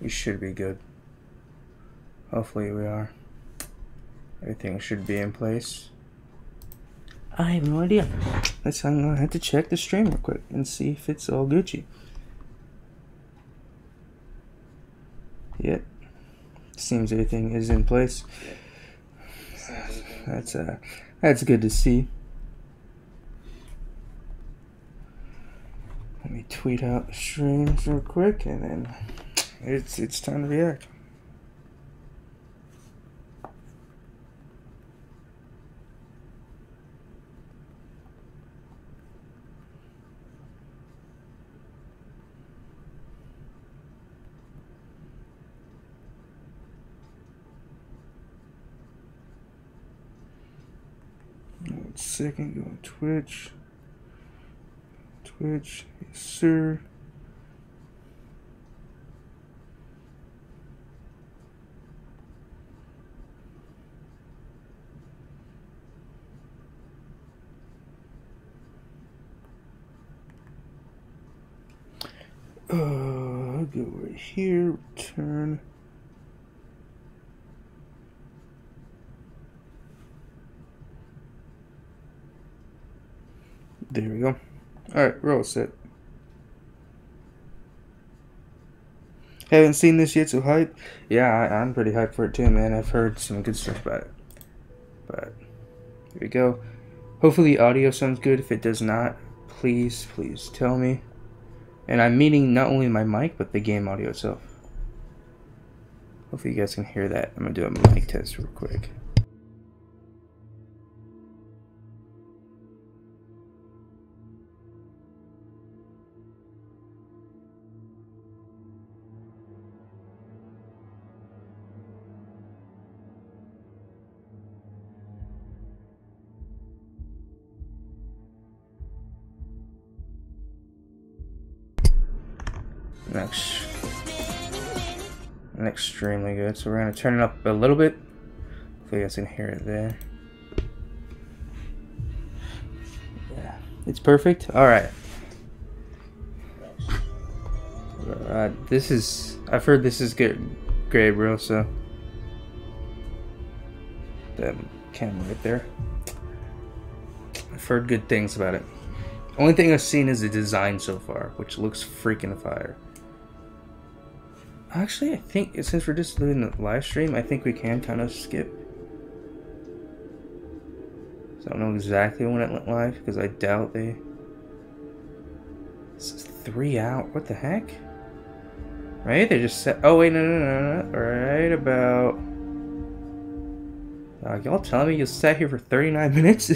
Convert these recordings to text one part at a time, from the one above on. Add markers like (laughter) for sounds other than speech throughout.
we should be good. Hopefully we are. Everything should be in place. I have no idea. Let's I'm gonna have to check the stream real quick and see if it's all Gucci. Yep. Seems everything is in place. That's uh that's good to see. Let me tweet out the streams real quick and then it's it's time to react. One second, go on Twitch. Twitch, yes, sir. Uh, go right here, return. There we go. Alright, we're all set. Haven't seen this yet, so hype. Yeah, I, I'm pretty hyped for it too, man. I've heard some good stuff about it. But, here we go. Hopefully audio sounds good. If it does not, please, please tell me. And I'm meaning not only my mic, but the game audio itself. Hopefully you guys can hear that. I'm going to do a mic test real quick. Next, extremely good. So we're gonna turn it up a little bit. Hopefully you guys can hear it there. Yeah, it's perfect. All right. Uh, this is. I've heard this is good, bro. So that camera right there. I've heard good things about it. Only thing I've seen is the design so far, which looks freaking fire. Actually, I think since we're just doing the live stream, I think we can kind of skip. So I don't know exactly when it went live because I doubt they. This is three out. What the heck? Right? They just said. Oh wait, no, no, no, no. Right about. Uh, y'all telling me you sat here for 39 (laughs) minutes? (laughs)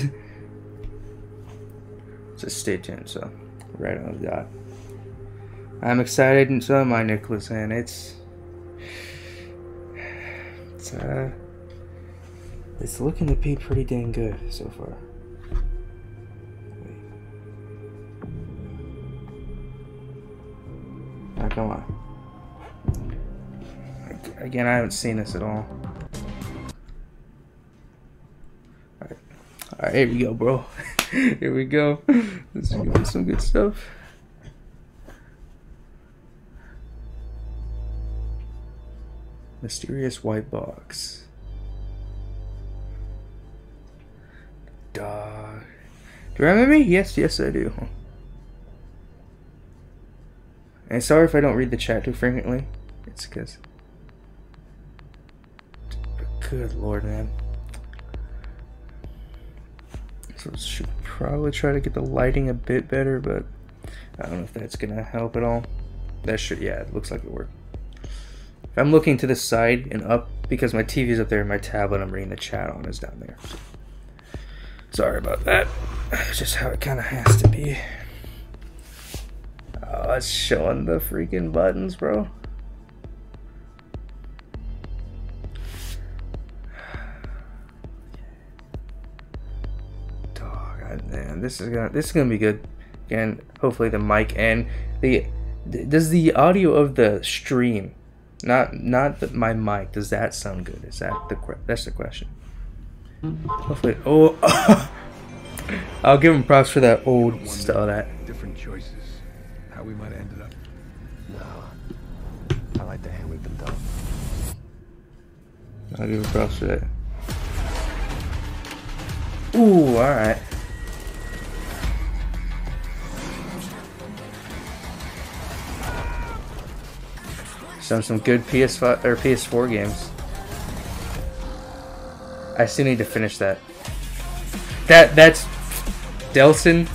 Just stay tuned. So, right on dot. I'm excited and so am I, Nicholas, and it's it's uh it's looking to be pretty dang good so far. Now come on. Again, I haven't seen this at all. Alright, here we go, bro. (laughs) here we go. This is some good stuff. Mysterious white box. Dog. Do you remember me? Yes, yes, I do. And sorry if I don't read the chat too frequently. It's because. Good lord, man. So should probably try to get the lighting a bit better, but I don't know if that's gonna help at all. That should, yeah, it looks like it worked. If I'm looking to the side and up, because my TV is up there and my tablet I'm reading the chat on is down there. Sorry about that. It's just how it kind of has to be. Oh, it's showing the freaking buttons, bro. (sighs) Dog, man, this is gonna this is gonna be good. Again, hopefully the mic and the does the audio of the stream not not the, my mic. Does that sound good? Is that the that's the question? Hopefully, oh, (laughs) I'll give him props for that old style. That different choices. How we might have ended up. No. I like the hand we've been dealt. I'll give a props for that. Ooh, alright. Some some good PS5 or PS4 games. I still need to finish that. That that's Delson.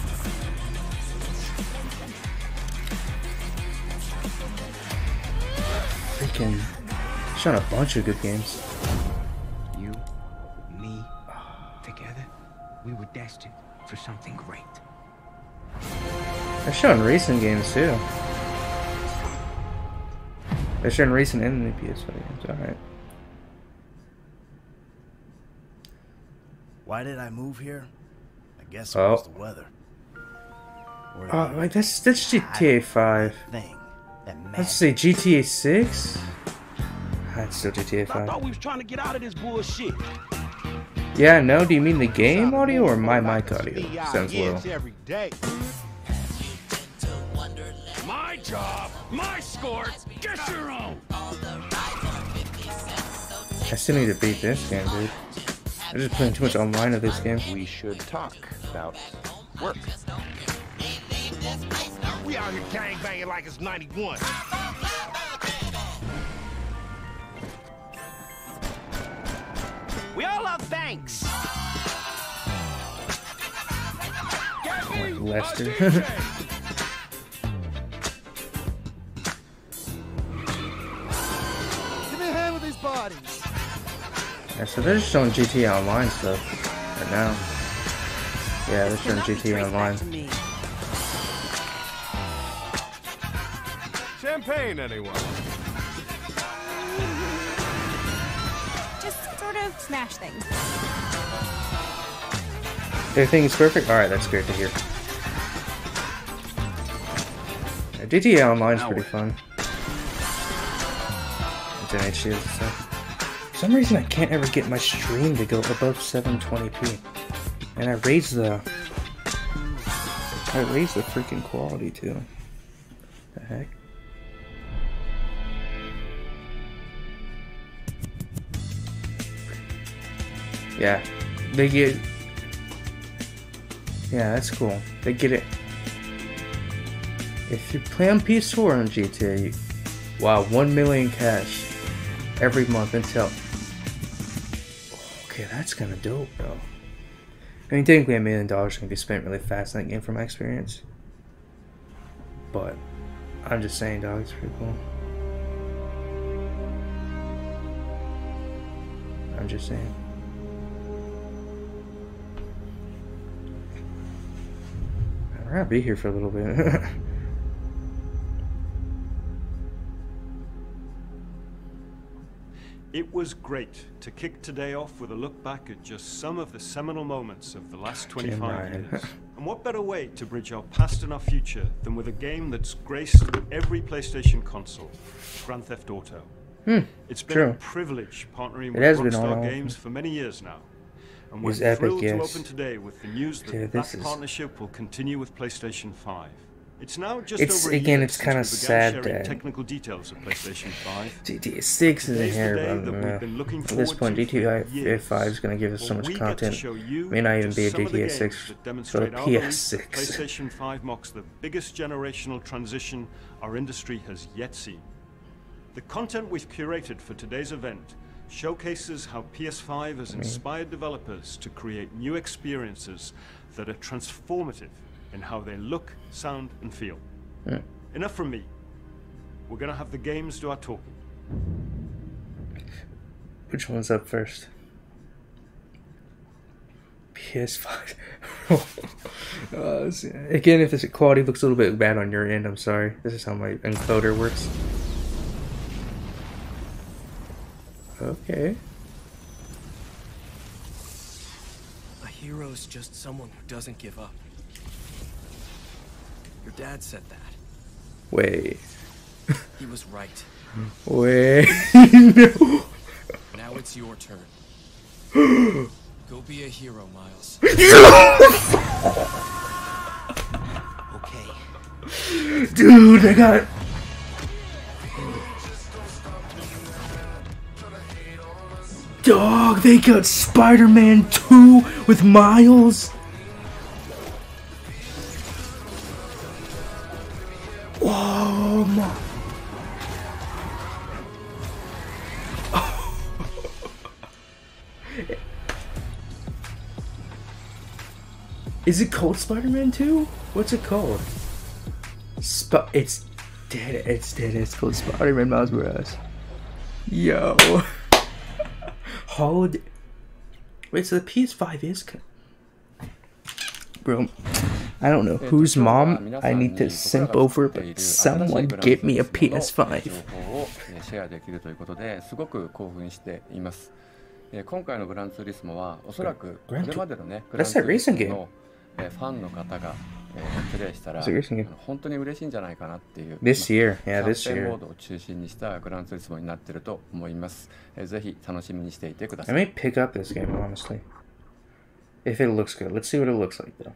Freaking showing a bunch of good games. You, me, together, we were destined for something great. They're showing recent games too. They're showing recent and new PS5 games. Alright. Why did I move here? I guess it Oh. was the weather. Or Oh, uh, the wait, that's that's GTA 5. thing that Let's mad say GTA 6. Ah, that's still GTA I 5. thought we was trying to get out of this bullshit. Yeah, no. Do you mean the game audio or my mic audio? Sounds low. every day. My job, my score. Get your own. I still need to beat this game, dude. I'm just playing too much online of this game. We should talk about work. We out here gang banging like it's 91. We all love banks. Lester. (laughs) bodies. yeah, so they're just showing GTA Online stuff right now. Yeah, they're showing GTA Online. Champagne, anyone? Just sort of smash things. Everything's perfect? Alright, that's great to hear. Yeah, GTA Online's pretty fun. It's in HD and stuff. For some reason I can't ever get my stream to go above 720p. And I raised the... I raised the freaking quality too. The heck? Yeah, they get yeah, that's cool. They get it. If you play on PS4 on GTA, wow, 1 million cash every month until. That's kind of dope, though. I mean, technically, a million dollars can be spent really fast in that game from my experience. But, I'm just saying, dog, it's pretty cool. I'm just saying. Gonna be here for a little bit. (laughs) It was great to kick today off with a look back at just some of the seminal moments of the last 25 years. (laughs) and what better way to bridge our past and our future than with a game that's graced every PlayStation console, Grand Theft Auto. It's been a Hmm, true. privilege partnering It with Rockstar Games for many years now. And we're It's epic, thrilled to open today with the news that Dude, that is- partnership will continue with PlayStation 5. It's now just It's- over again, it's kinda sad that- technical details of PlayStation 5. GTA 6 is in here, but I that don't we've know. been looking At this point, GTA 5 is going to give us so much we get to content. May not even be a GTA 6 that for the demonstrate our belief that PS6. PlayStation 5 marks the biggest generational transition our industry has yet seen. The content we've curated for today's event showcases how PS5 has mm-hmm. inspired developers to create new experiences that are transformative in how they look, sound, and feel. Enough from me. We're going to have the games do our talking. Which one's up first? PS5. uh, (laughs) again, if this quality looks a little bit bad on your end, I'm sorry. This is how my encoder works. Okay. A hero's just someone who doesn't give up. Your dad said that. Wait. (laughs) He was right. Wait. (laughs) Now it's your turn. (gasps) Go be a hero, Miles. (laughs) okay. Dude, I got. Dog, they got Spider-Man 2 with Miles. Is it called Spider-Man 2? What's it called? Sp- it's dead. It's dead. It's called Spider-Man Miles Morales. Yo. Hold. Wait, so the PS5 is. Bro, I don't know whose mom I need to simp over, but someone get me a PS5. 今回のグランツーリスモはおそらくこれまでのね、グランツーリスモのえーファンの方がえープレイしたら本当に嬉しいんじゃないかなっていう This year, ま yeah, あ this year. モードを中心にしたグランツーリスモになってると思います。えーぜひ楽しみにしていてくだ I さい。may pick up this game, honestly. If it looks good. Let's see what it looks like, though.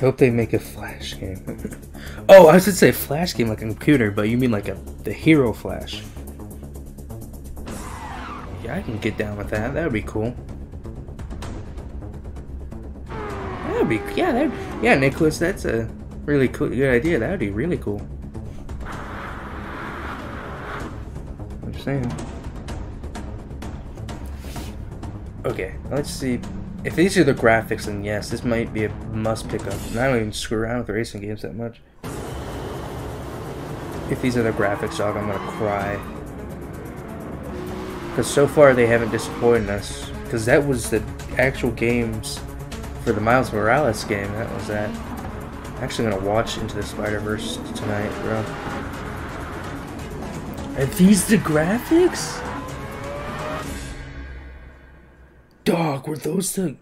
Hope they make a Flash game. oh, I should say Flash game like a computer, but you mean like a the Hero Flash. I can get down with that. That would be cool. That would be yeah, that yeah, Nicholas. That's a really cool, good idea. That would be really cool. I'm saying. Okay, let's see. If these are the graphics, then yes, this might be a must pick up. And I don't even screw around with racing games that much. If these are the graphics, dog, I'm gonna cry. Because so far they haven't disappointed us. Because that was the actual games for the Miles Morales game. That was that. I'm actually gonna watch Into the Spider Verse tonight, bro. Are these the graphics? Dog, were those the.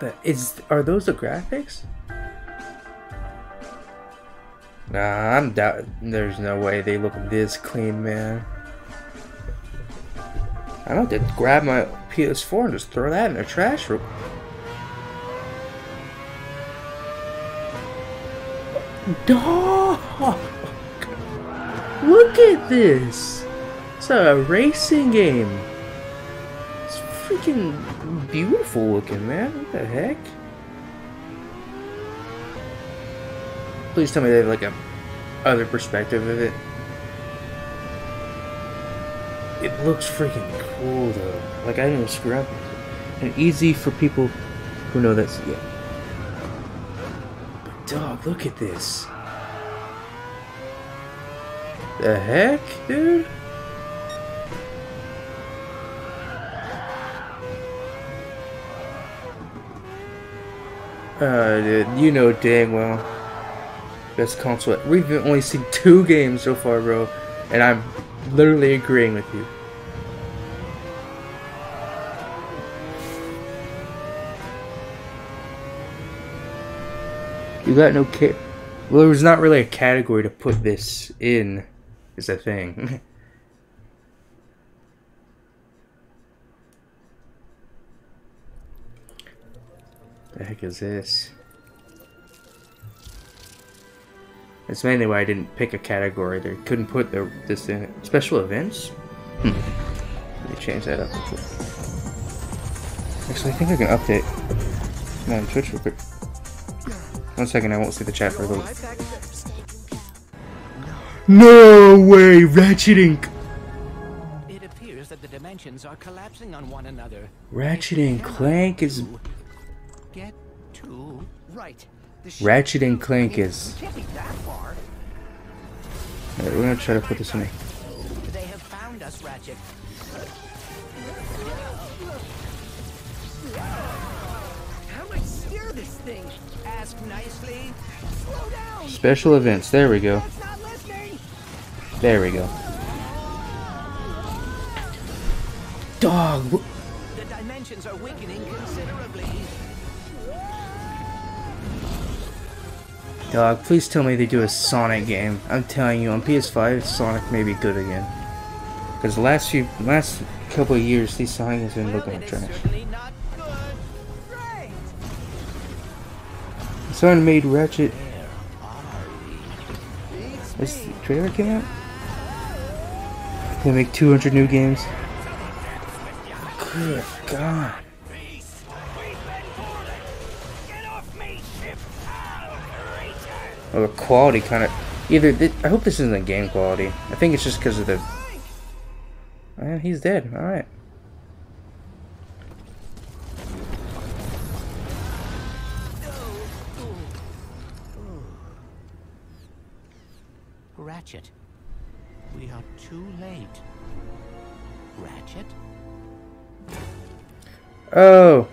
That is. Are those the graphics? Nah, I'm doubt. There's no way they look this clean, man. I'm about to grab my PS4 and just throw that in the trash. real- (laughs) Dog! Look at this! It's a racing game. It's freaking beautiful looking, man. What the heck? Please tell me they have like a other perspective of it. It looks freaking cool though. Like I didn't screw up. And easy for people who know that's yeah. But dog, look at this. The heck, dude? Uh, dude, you know dang well. Best console. We've only seen two games so far, bro, and I'm literally agreeing with you. You got no ca- Well, there was not really a category to put this in, is the thing. (laughs) the heck is this? That's mainly why I didn't pick a category. They couldn't put the, this in it. Special events? Hmm. Let me change that up. Actually, I think I can update my Twitch real quick. One second, I won't see the chat for a little. No way, Ratchet Inc. It appears that the dimensions are collapsing on one another. Ratchet and Clank is Get to right. The ship Ratchet and Clank is. can't be that far. Alright, we're gonna try to put this in. They have found us, Ratchet. How do I steer this thing? Ask nicely. Slow down. Special events. There we go. It's not listening. There we go. Dog. Dog, please tell me they do a Sonic game. I'm telling you, on PS5, Sonic may be good again. Because the last few, last couple of years, these Sonic has been looking like trash. certainly not good. Great. Someone made Ratchet. This trailer came out. They make 200 new games. Good God. Well, the quality kind of either. Th I hope this isn't the game quality. I think it's just because of the. Man, he's dead. All right. Ratchet. We are too late. Ratchet? Oh.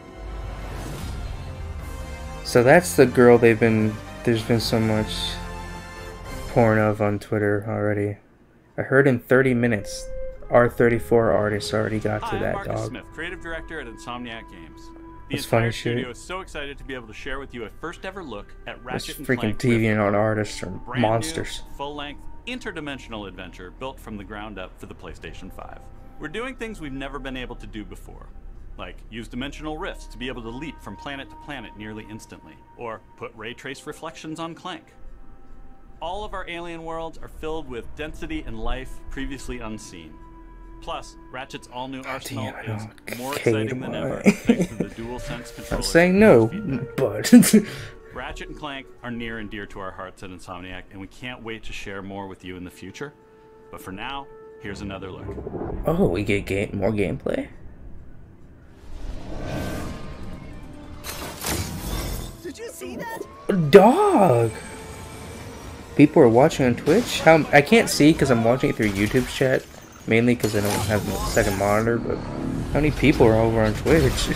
So that's the girl they've been. There's been so much porn of on Twitter already. I heard in 30 minutes, R34 artists already got to Hi, that Marcus dog. Smith, creative director at Insomniac Games. The That's entire funny shit. studio is so excited to be able to share with you a first ever look at This Ratchet and freaking deviant art artists are monsters. full-length, interdimensional adventure built from the ground up for the PlayStation 5. We're doing things we've never been able to do before, like use dimensional rifts to be able to leap from planet to planet nearly instantly, or put ray trace reflections on Clank. All of our alien worlds are filled with density and life previously unseen. Plus, Ratchet's all-new arsenal damn, is more exciting than ever thanks to the DualSense (laughs) controller. I'm saying no, but (laughs) (laughs) Ratchet and Clank are near and dear to our hearts at Insomniac, and we can't wait to share more with you in the future. But for now, here's another look. oh, we get game more gameplay. Did you see that? Dog. People are watching on Twitch. How I can't see because I'm watching it through YouTube chat, mainly because I don't have a second monitor. But how many people are over on Twitch? (laughs)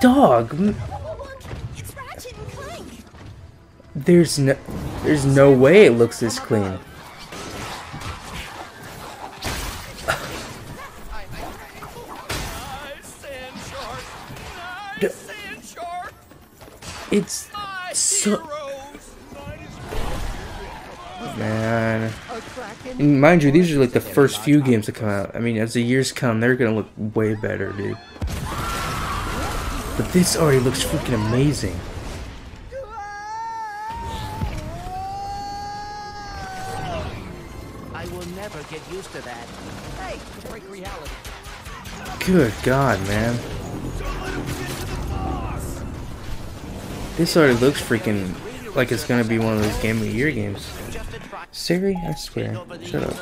Dog. m- It's Ratchet and Clank. There's no, there's no way it looks this clean. It's so. Man. And mind you, these are like the first few games to come out. I mean, as the years come, they're gonna look way better, dude. But this already looks freaking amazing. I will never get used to that. Hey, break reality. Good God, man. This already looks freaking like it's gonna be one of those Game of the Year games. Siri, I swear. Shut up.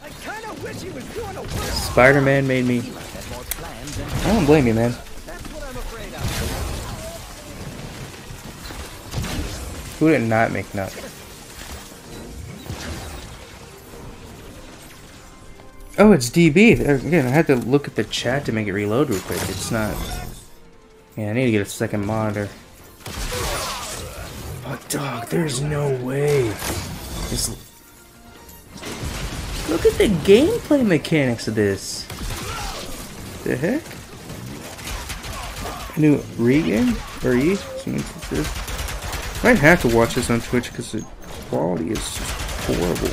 I kind of wish he was doing a work. Spider Man made me. I don't blame you, man. Who did not make nut? Oh, it's DB. Again, I had to look at the chat to make it reload real quick. It's not. Yeah, I need to get a second monitor. But dog, there's no way. Just look at the gameplay mechanics of this. The heck? New Regan or E? Like. Might have to watch this on Twitch because the quality is horrible.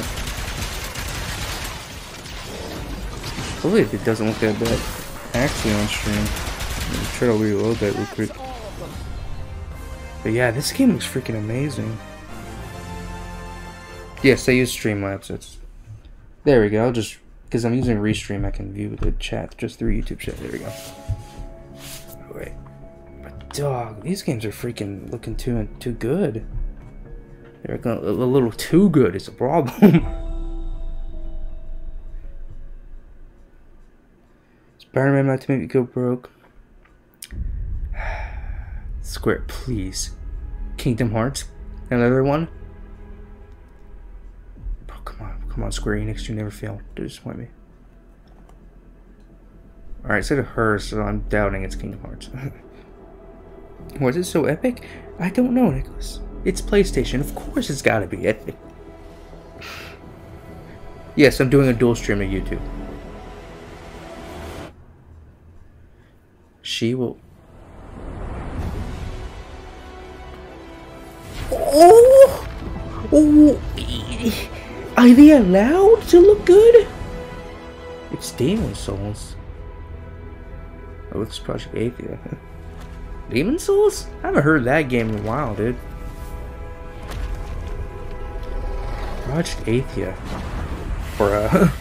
Hopefully it doesn't look that bad. Actually on stream. Let me try to reload that real quick. But yeah, this game looks freaking amazing. Yes, I use Streamlabs. It's there we go. I'll just because I'm using Restream, I can view the chat just through YouTube chat. There we go. Wait, but dog, these games are freaking looking too too good. They're a little too good. It's a problem. (laughs) Spider-Man me go broke. Square, please. Kingdom Hearts, another one. Bro, come on, come on, Square Enix, you never fail. Disappoint me. Alright, of her, so I'm doubting it's Kingdom Hearts. (laughs) Was it so epic? I don't know, Nicholas. It's PlayStation. Of course it's gotta be epic. (laughs) Yes, I'm doing a dual stream to YouTube. She will. Oh! Oh! Are they allowed to look good? It's Demon's Souls. Oh, it's Project Athia. (laughs) Demon's Souls? I haven't heard that game in a while, dude. Project Athia. For, uh... (laughs)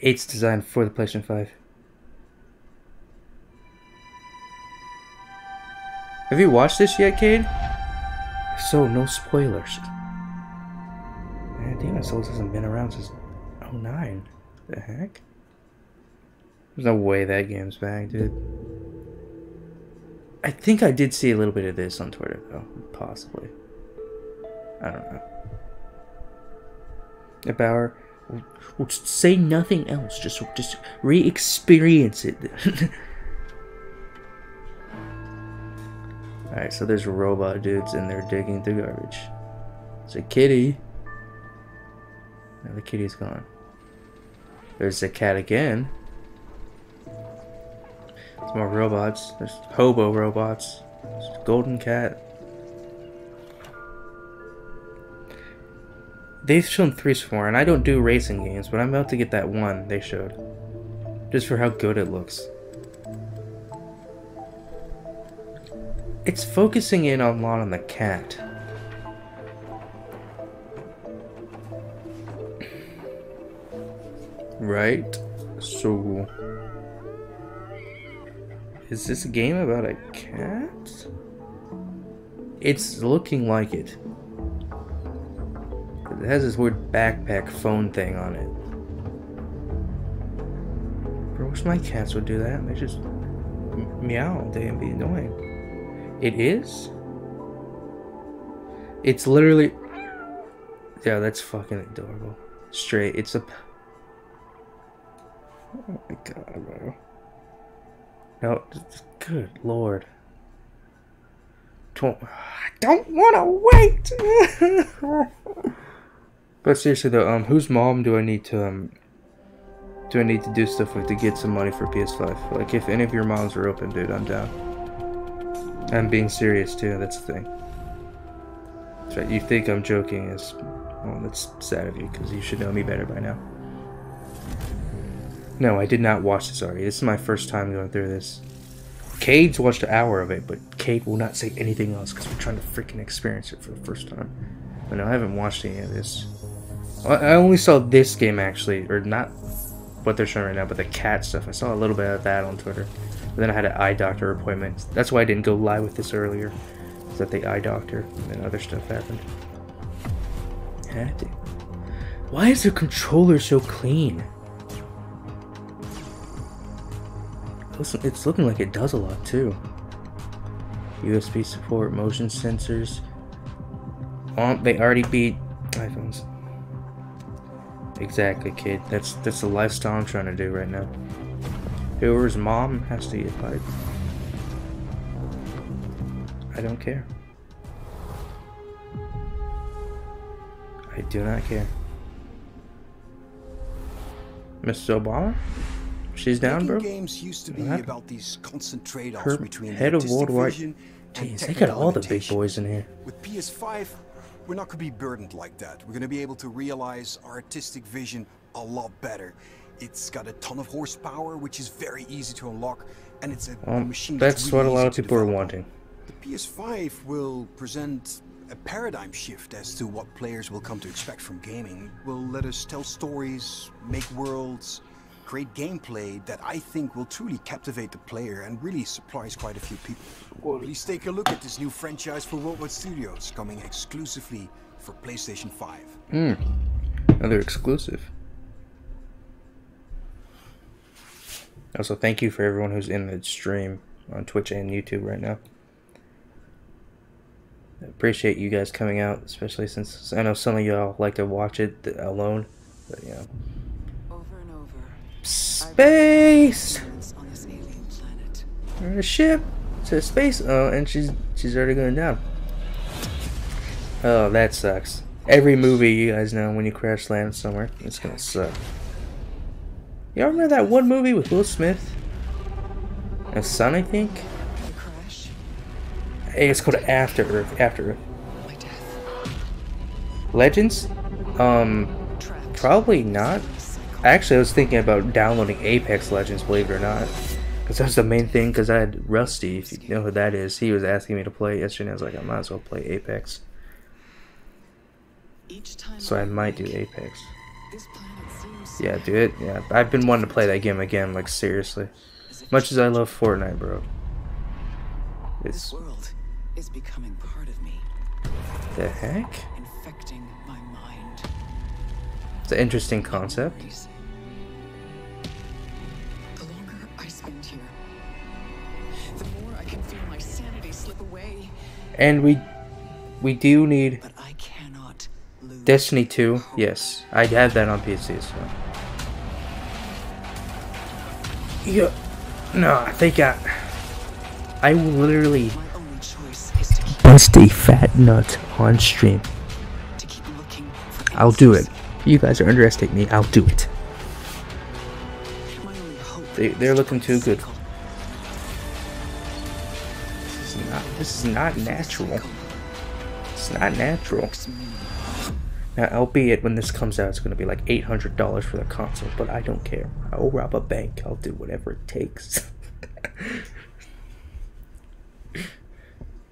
It's designed for the PlayStation 5. Have you watched this yet, Cade? If so, no spoilers. Man, Demon's Souls hasn't been around since 09. The heck? There's no way that game's back, dude. I think I did see a little bit of this on Twitter, though. Possibly. I don't know. A Bauer, well, say nothing else. Just, just re-experience it. (laughs) Alright, so there's robot dudes and they're digging through garbage. It's a kitty. Now the kitty's gone. There's a cat again. There's more robots. There's hobo robots. There's golden cat. They've shown three far, and I don't do racing games, but I'm about to get that one they showed. Just for how good it looks. It's focusing in a lot on the cat. Right? So... Is this a game about a cat? It's looking like it. It has this weird backpack phone thing on it. Bro, wish my cats would do that. They just meow and be annoying. It is? It's literally... Yeah, that's fucking adorable. Straight, it's a... Oh my god, bro. No, good lord. Don't, I don't want to wait! (laughs) but seriously though, um, whose mom do I need to, um, do I need to do stuff with to get some money for PS5? Like, if any of your moms are open, dude, I'm down. I'm being serious too, that's the thing. That's Right, you think I'm joking is, well, that's sad of you, because you should know me better by now. No, I did not watch this already. This is my first time going through this. Cade's watched an hour of it, but Cade will not say anything else because we're trying to freaking experience it for the first time. But no, I haven't watched any of this. I only saw this game actually, or not what they're showing right now, but the cat stuff. I saw a little bit of that on Twitter. Then I had an eye doctor appointment. That's why I didn't go live with this earlier. Is that the eye doctor and other stuff happened. Why is the controller so clean? Listen, it's looking like it does a lot too. USB support, motion sensors. Oh, they already beat iPhones. Exactly, kid. That's that's the lifestyle I'm trying to do right now. Whoever's mom has to eat pipe. I don't care. I do not care. Mrs. Obama? She's down, bro. Games used to be What? about these Her between head of worldwide. Jeez, they got all the big boys in here. With PS5, we're not going to be burdened like that. We're going to be able to realize our artistic vision a lot better. It's got a ton of horsepower, which is very easy to unlock, and it's a Well, machine that's that's what a lot of people are wanting. The PS5 will present a paradigm shift as to what players will come to expect from gaming. Will let us tell stories, make worlds, create gameplay that I think will truly captivate the player and really surprise quite a few people. Please take a look at this new franchise for Worldwide Studios coming exclusively for PlayStation 5. Hmm. Another exclusive. Also, thank you for everyone who's in the stream on Twitch and YouTube right now. I appreciate you guys coming out, especially since I know some of y'all like to watch it alone. But yeah. Space. We're in a ship to space. Oh, and she's she's already going down. Oh, that sucks. Every movie you guys know when you crash land somewhere, it's gonna suck. Y'all remember that one movie with Will Smith? And Son, I think? Hey, it's called After Earth. After Earth. Legends? Um, probably not. Actually, I was thinking about downloading Apex Legends, believe it or not. Because that's the main thing, because I had Rusty, if you know who that is. He was asking me to play yesterday, I was like, I might as well play Apex. So I might do Apex. Yeah, do it. Yeah, I've been wanting to play that game again, like seriously. Much as I love Fortnite, bro. It's This world is becoming part of me, the heck? infecting my mind. It's an interesting concept. The longer I spend here, the more I can feel my sanity slip away. And we we do need Destiny 2. Yes, I have that on PC. So. Yeah. No, I think I. I will literally bust a fat nut on stream. I'll do it. You guys are underestimating me. I'll do it. They they're looking too good. This is not. This is not natural. It's not natural. Now, albeit when this comes out, it's going to be like $800 for the console, but I don't care. I'll rob a bank. I'll do whatever it takes. (laughs)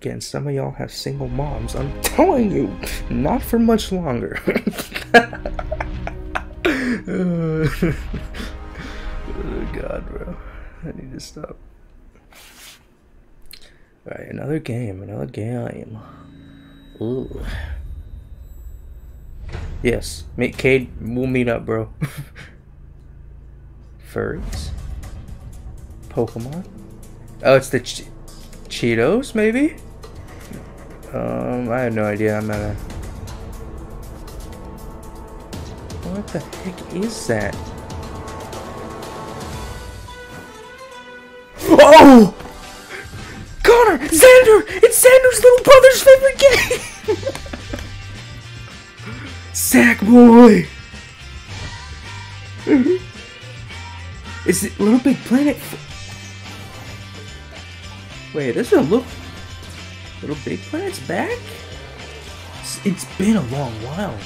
Again, some of y'all have single moms. I'm telling you, not for much longer. (laughs) oh, God, bro. I need to stop. Alright, another game, another game. Ooh. Yes, meet Cade. We'll meet up, bro. (laughs) Furries. Pokemon. Oh, it's the che Cheetos, maybe. Um, I have no idea. I'm not a. What the heck is that? Oh! Connor! Xander! It's Xander's little brother's favorite game! (laughs) Sackboy! Is it Little Big Planet? Wait, this doesn't look. Little Big Planet's back? It's- been a long while.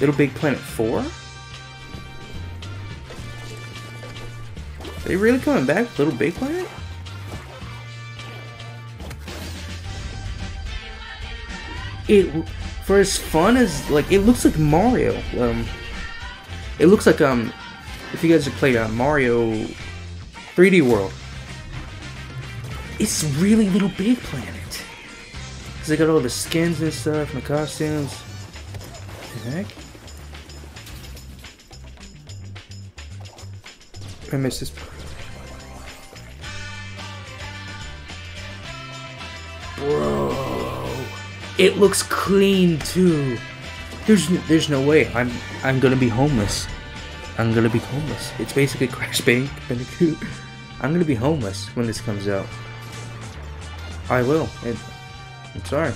Little Big Planet 4? Are They really coming back Little Big Planet? It for as fun as like it looks like Mario. Um, it looks like um, if you guys have played uh, Mario 3D World, it's really Little Big Planet. Cause they got all the skins and stuff and the costumes. The heck? I missed this. Bro, it looks clean too. There's there's no way I'm I'm gonna be homeless. I'm gonna be homeless. It's basically (laughs) Crash Bank Bandicoot. I'm gonna be homeless when this comes out. I will. It, I'm sorry.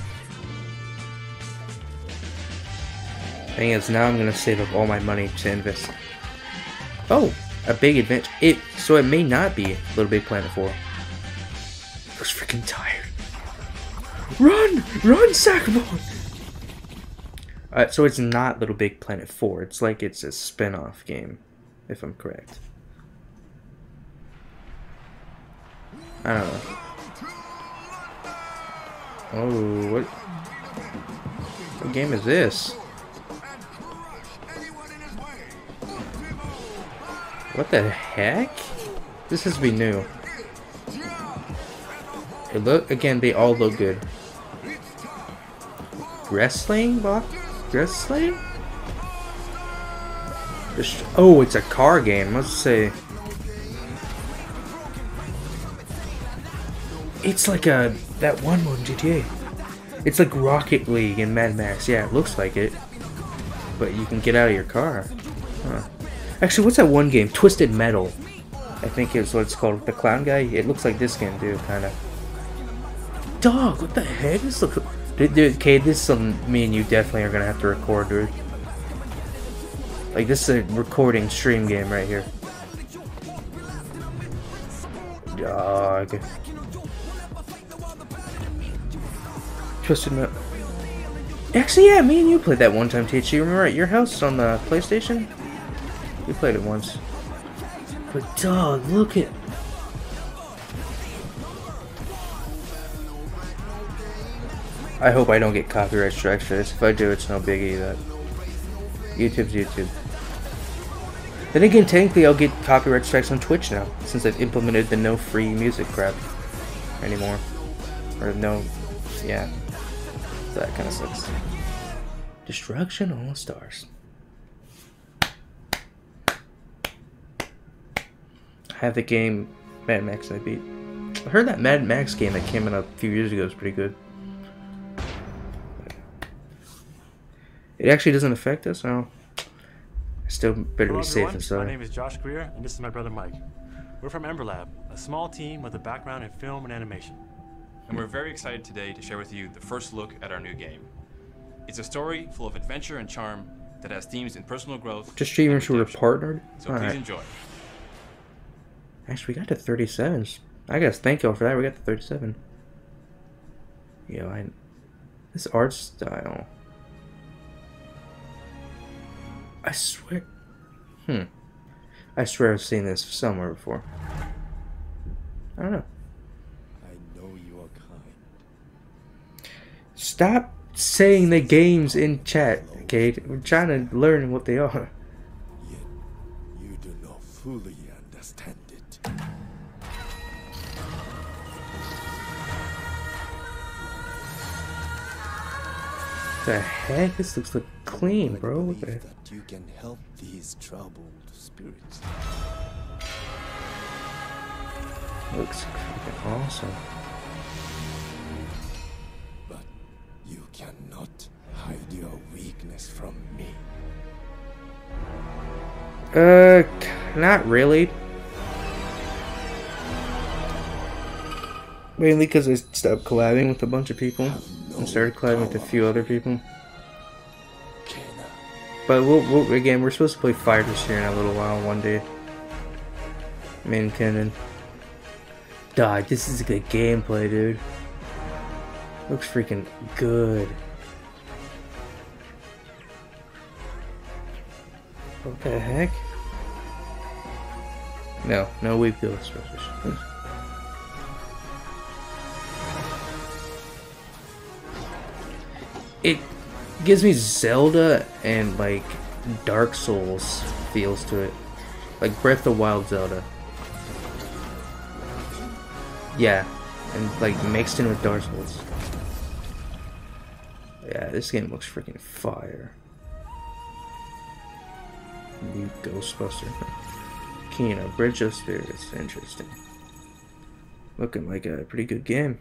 Thing is, now I'm gonna save up all my money to invest. Oh, a big adventure. It so it may not be Little Big Planet 4. I Looks freaking tired. Run! Run, Sackboy! Uh, so it's not Little Big Planet 4. It's like it's a spin-off game, if I'm correct. I don't know. Oh, what? What game is this? What the heck? This has to be new. It look again. They all look good. Wrestling, Bob? Wrestling? Oh, it's a car game. Let's say. It's like a that one one GTA. It's like Rocket League and Mad Max. Yeah, it looks like it. But you can get out of your car. Huh. Actually, what's that one game? Twisted Metal. I think is what it's called. The clown guy. It looks like this game, dude. Kind of. Dog, what the heck? This look. Dude, dude, okay, this is something me and you definitely are gonna have to record, dude. Like this is a recording stream game right here. Dog. Twisted Metal. Actually, yeah, me and you played that one time, THC. Remember at your house on the PlayStation? We played it once. But dog, look at I hope I don't get copyright strikes for this. If I do, it's no biggie. That YouTube's YouTube. Then again, technically, I'll get copyright strikes on Twitch now, since I've implemented the no free music crap anymore, or no, yeah. That kind of sucks. Destruction All Stars. I have the game Mad Max I beat. I heard that Mad Max game that came out a few years ago is pretty good. It actually doesn't affect us, so I still better Hello, be safe and sorry. My name is Josh Grier, and this is my brother Mike. We're from Ember Lab, a small team with a background in film and animation. And we're very excited today to share with you the first look at our new game. It's a story full of adventure and charm that has themes in personal growth. Just streamers who are partnered. So All please right. enjoy. Actually, we got to 37. I guess thank y'all for that. We got to 37. Yo, I this art style. I swear. Hmm. I swear I've seen this somewhere before. I don't know. Stop saying the games in chat, okay? We're trying to learn what they are. You do not fully understand it. The heck? This looks like clean, bro. That you can help these troubled spirits. Looks freaking awesome. Hide your weakness from me. Uh, not really. Mainly because I stopped collabing with a bunch of people and started collabing with a few other people. But we'll, we'll again, we're supposed to play fighters here in a little while, one day. Main cannon. Dog, this is a good gameplay, dude. Looks freaking good. What the heck? No, no weak Ghostbusters. It gives me Zelda and like Dark Souls feels to it. Like Breath of Wild Zelda. Yeah. And like mixed in with Dark Souls. Yeah, this game looks freaking fire. New Ghostbuster. Kena, Bridge of Spirits. Interesting. Looking like a pretty good game.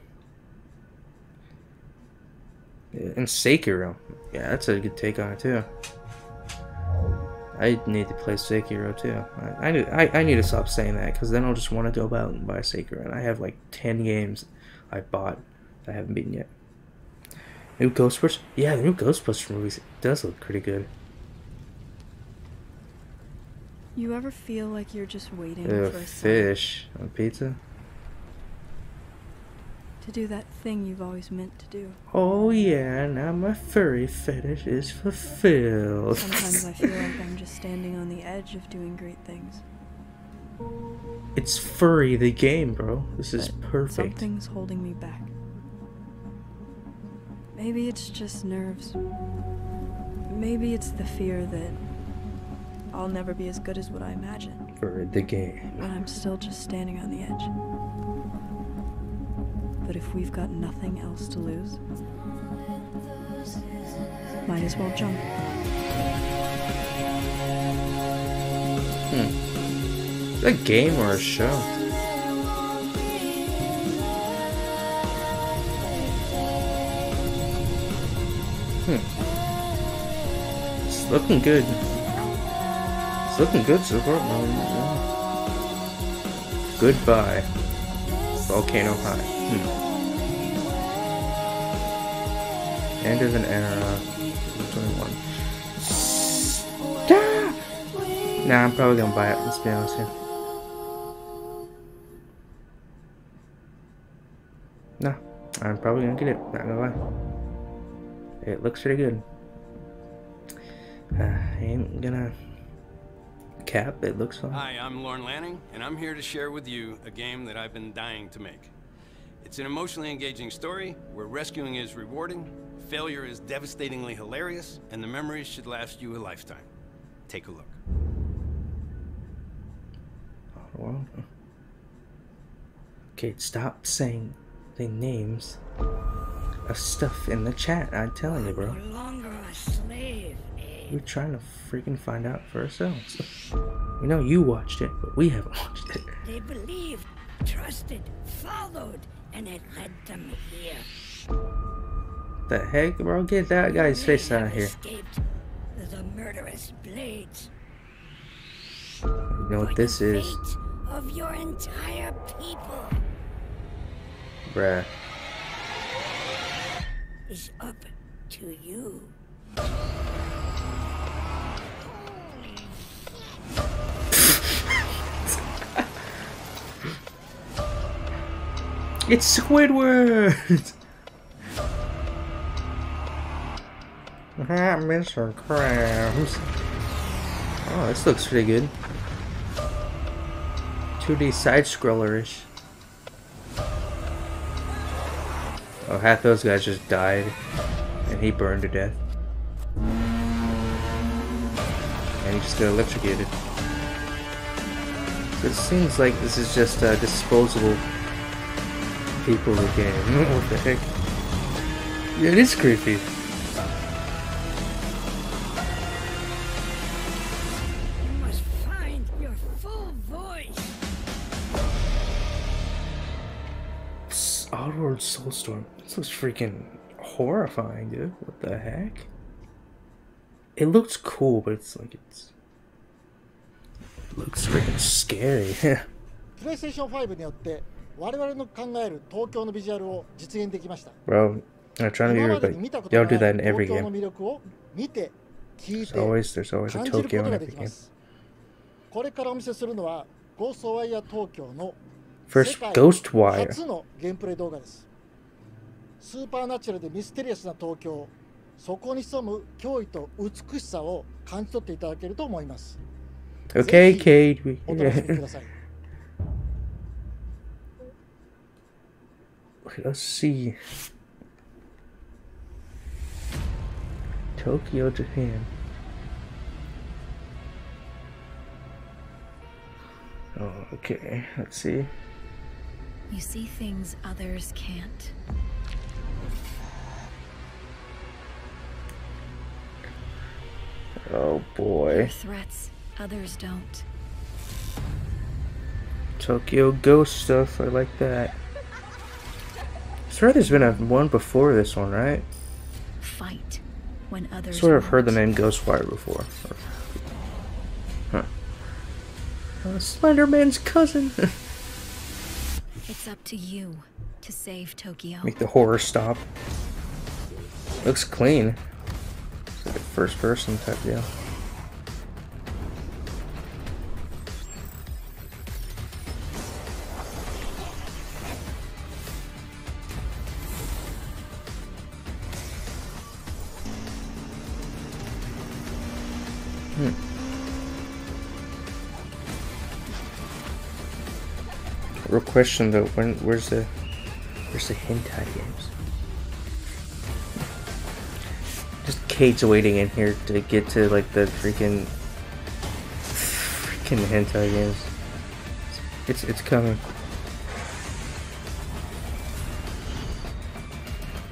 Yeah, and Sekiro. Yeah, that's a good take on it too. I need to play Sekiro too. I I I, need to stop saying that because then I'll just want to go out and buy Sekiro. And I have like 10 games I bought that I haven't beaten yet. New Ghostbusters? Yeah, the new Ghostbusters movies does look pretty good. You ever feel like you're just waiting Ew, for a fish on pizza? to do that thing you've always meant to do? Oh yeah, now my furry fetish is fulfilled. Sometimes I feel like I'm just (laughs) standing on the edge of doing great things. It's furry the game, bro. This is perfect. Something's holding me back. Maybe it's just nerves. Maybe it's the fear that I'll never be as good as what I imagined. For the game. But I'm still just standing on the edge. But if we've got nothing else to lose, might as well jump. Hmm. Is a game or a show? Hmm. It's looking good. It's looking good so far. man. Goodbye. Volcano High. Hmm. End of an era. 21. Stop! Nah, I'm probably gonna buy it. Let's be honest here. Nah, I'm probably gonna get it. Not gonna lie. It looks pretty good. (sighs) I ain't gonna cap. It looks fine. Hi, I'm Lorne Lanning, and I'm here to share with you a game that I've been dying to make. It's an emotionally engaging story where rescuing is rewarding, failure is devastatingly hilarious, and the memories should last you a lifetime. Take a look. Oh, well, okay, stop saying the names of stuff in the chat. I'm telling you, bro. We're trying to freaking find out for ourselves. We know you watched it, but we haven't (laughs) watched it. They believed, trusted, followed, and it led them here. The heck, bro? Get that guy's They face out of here. Escaped the murderous blades. You know what this is, of your entire people bruh. is up to you. It's Squidward! (laughs) Ah, Mr. Krabs. Oh, this looks pretty good. 2D side scroller-ish. Oh, half those guys just died, and he burned to death. And he just got electrocuted. So it seems like this is just uh, disposable people again. (laughs) what the heck? Yeah, it is creepy. You must find your full voice. S- Soulstorm. This looks freaking horrifying, dude. What the heck? It looks cool, but it's like it's it looks freaking scary. (laughs) プレイステーション5によって我々の考える東京のビジュアルを実現できました Bro, I'm trying to be 今 real, but に見たこと y'all の do ない that in every game. There's て always there's always a Tokyo と in every game. すこれからお見せするのはゴーストワイヤー東京の First 世界 Ghostwire. 初のゲームプレイ動画ですスーパーナチュラルでミステリアスな東京そこに潜む脅威と美しさを感じ取っていただけると思います Okay, Kate. we- Let's see. Tokyo, Japan. Oh, okay. Let's see. You see things others can't. Oh boy. Your Threats others don't. Tokyo Ghost stuff. I like that. I swear there's been a one before this one, right? Fight when I others swear I've heard the name Ghostwire before. Huh. Uh, Slenderman's cousin. (laughs) It's up to you to save Tokyo. Make the horror stop. Looks clean. It's like a first person type deal. Hmm. Question though, when where's the where's the hentai games? Just Kate's waiting in here to get to like the freaking freaking hentai games. It's it's coming.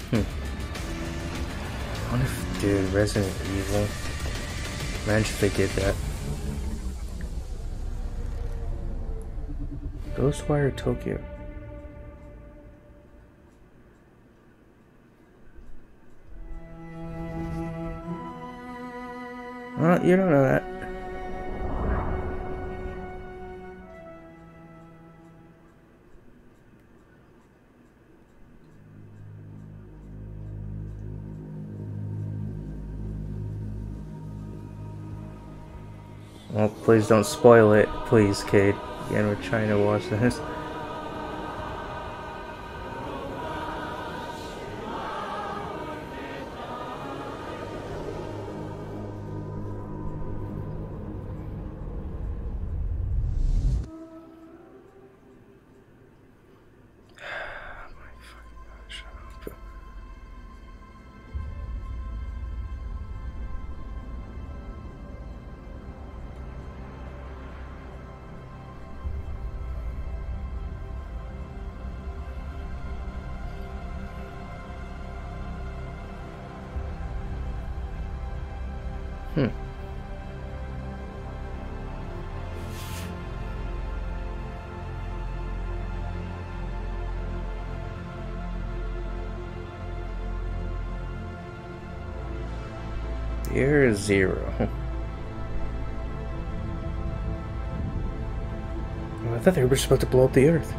Hmm. I wonder if dude Resident Evil. Imagine if they did that. Ghostwire Tokyo. Well, you don't know that. Well, please don't spoil it, please, Kate. Again, we're trying to watch this. Hmm. Year zero. Oh, I thought they were supposed to blow up the Earth.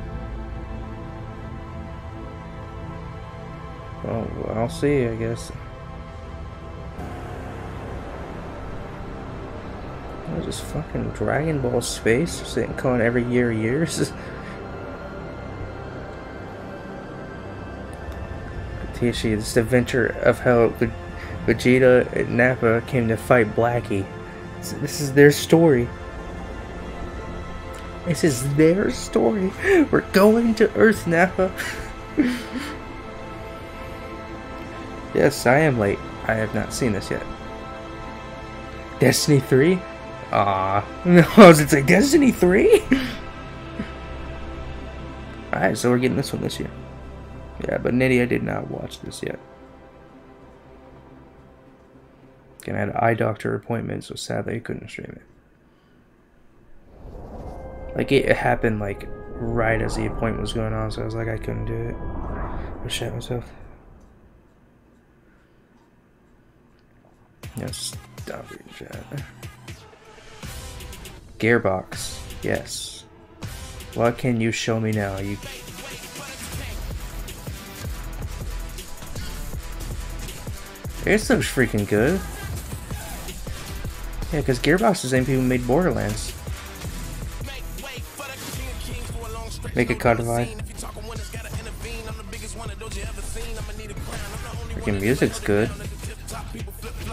Oh, well, I'll see, I guess. Just fucking Dragon Ball Space, sitting calling every year years. (laughs) Tishi, this adventure of how Vegeta and Nappa came to fight Blackie. This is their story. This is their story. (laughs) We're going to Earth, Nappa. (laughs) yes, I am late. I have not seen this yet. Destiny 3? Ah, no, (laughs) I was say Destiny 3? (laughs) Alright, so we're getting this one this year. Yeah, but Nitty, I did not watch this yet. Again, I had an eye doctor appointment, so sadly I couldn't stream it. Like, it happened, like, right as the appointment was going on, so I was like, I couldn't do it. I shot myself. Yes, stop it, chat. Gearbox, yes. What can you show me now? You This looks freaking good. Yeah, because Gearbox is the same people who made Borderlands. Make it codified. Freaking music's good.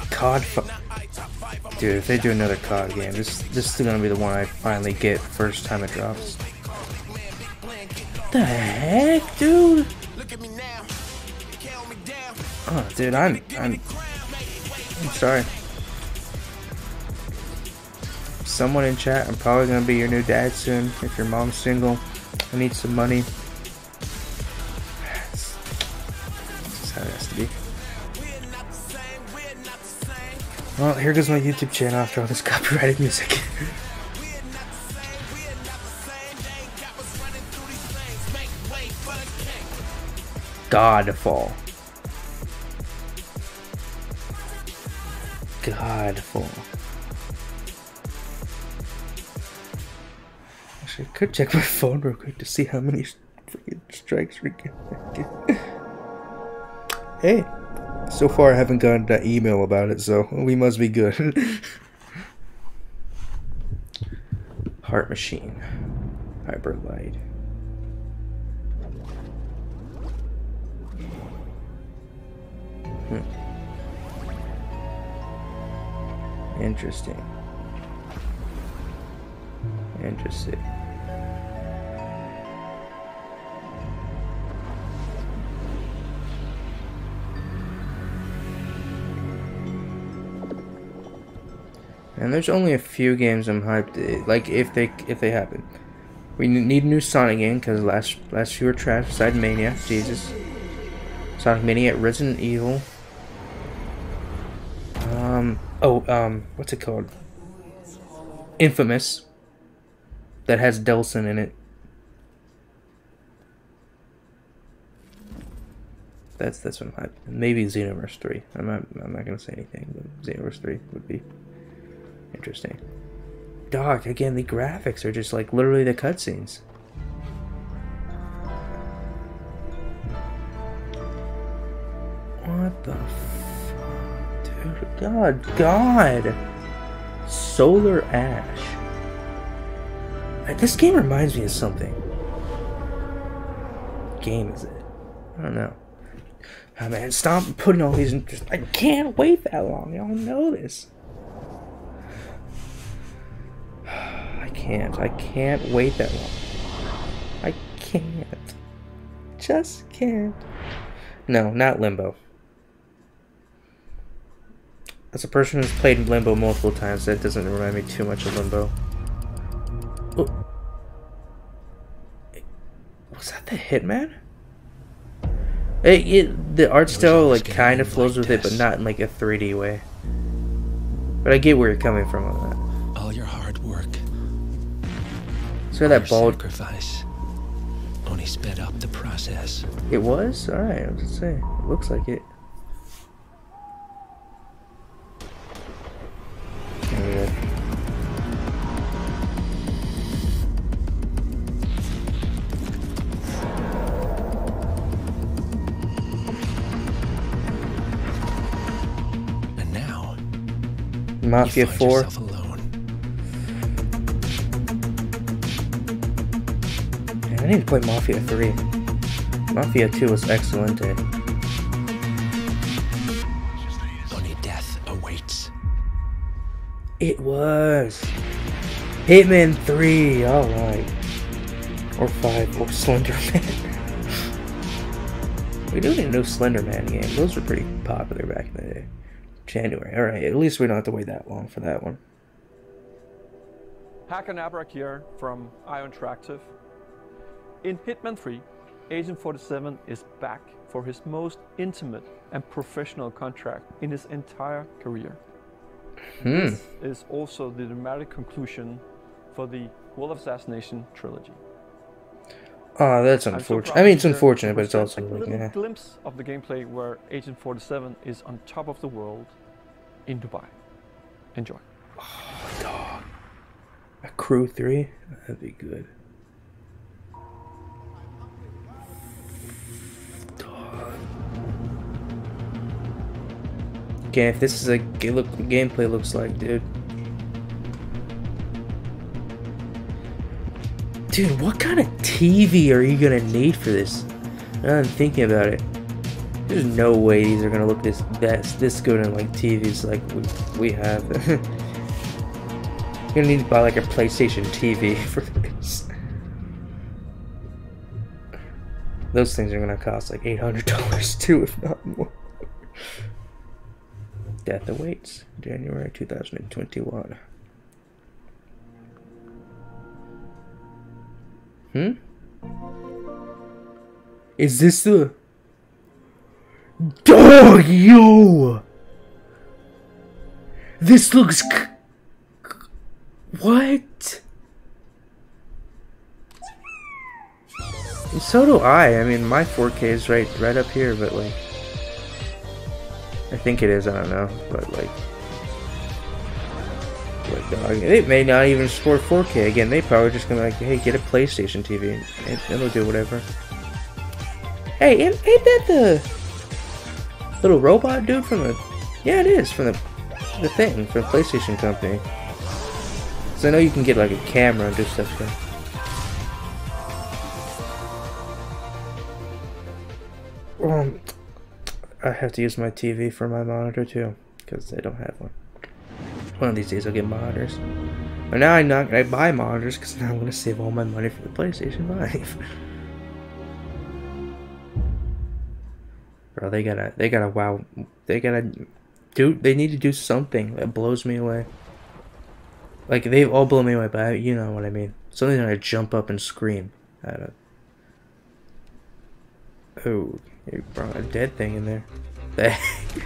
COD. Dude, if they do another COD game, this this is gonna be the one I finally get first time it drops. The heck, dude? Oh, dude, I'm, I'm, I'm sorry. Someone in chat, I'm probably gonna be your new dad soon. If your mom's single, I need some money. Well, here goes my YouTube channel after all this copyrighted music. Godfall. Godfall. Actually, I could check my phone real quick to see how many freaking strikes we get. (laughs) hey, so far I haven't gotten that email about it, so we must be good. (laughs) Heart Machine. Hyperlight. Hmm. Interesting. Interesting. And there's only a few games I'm hyped. Like if they if they happen, we need a new Sonic game because last last few were trash. Besides Mania, Jesus. Sonic Mania, Resident Evil. Um. Oh. Um. What's it called? Infamous. That has Delsin in it. That's that's what I'm hyped. Maybe Xenoverse 3. I'm not I'm not gonna say anything, but Xenoverse 3 would be interesting. Dog, again, the graphics are just like literally the cutscenes. What the fuck, dude? God, God! Solar Ash. This game reminds me of something. What game is it? I don't know. Oh man, stop putting all these. I can't wait that long. Y'all know this. (sighs) I can't. I can't wait that long. I can't. Just can't. No, not Limbo. As a person who's played Limbo multiple times, that doesn't remind me too much of Limbo. Oh. Was that the Hitman? It, it the art style like kind of flows with it, but not in like a 3D way. But I get where you're coming from on that. So that bald. sacrifice, only sped up the process. It was? Alright, I was just saying. It looks like it. And now, Mafia 4. Need to play Mafia 3. Mafia 2 was excellent. Eh? Only death awaits. It was. Hitman 3, alright. Or 5, or Slender Man. (laughs) we do need a new Slender Man game. Those were pretty popular back in the day. January. Alright, at least we don't have to wait that long for that one. Hakan Abrak here from IO Interactive. In Hitman 3, Agent 47 is back for his most intimate and professional contract in his entire career. Hmm. This is also the dramatic conclusion for the World of Assassination trilogy. Oh, that's I'm so unfortunate. I mean, it's unfortunate, but it's also a like, yeah. glimpse of the gameplay where Agent 47 is on top of the world in Dubai. Enjoy. A Crew 3? That'd be good. Okay, if this is a look gameplay looks like, dude. Dude, what kind of TV are you gonna need for this? I'm thinking about it. There's no way these are gonna look this best this good on like TVs like we we have. (laughs) You're gonna need to buy like a PlayStation TV (laughs) for this. Those things are gonna cost like eight hundred dollars (laughs) too, if not more. Death awaits, January two thousand and twenty-one. Hmm? Is this the Dog yo? This looks What? So do I. I mean, my 4K is right right up here, but like I think it is, I don't know, but like dog, it may not even support 4K. Again, they probably just gonna like, hey, get a PlayStation TV and, it'll do whatever. Hey, ain't, that the little robot dude from the? Yeah, it is from the the thing from the PlayStation Company. So I know you can get like a camera and do stuff. Have to use my TV for my monitor too, because I don't have one. One of these days I'll get monitors. But now I'm not gonna buy monitors because now I'm gonna save all my money for the PlayStation 5. (laughs) Bro, they gotta, they gotta, wow, they gotta do, they need to do something that blows me away. Like, they all blow me away, but I, you know what I mean. Something that I jump up and scream at it. Oh, you brought a dead thing in there. The, heck?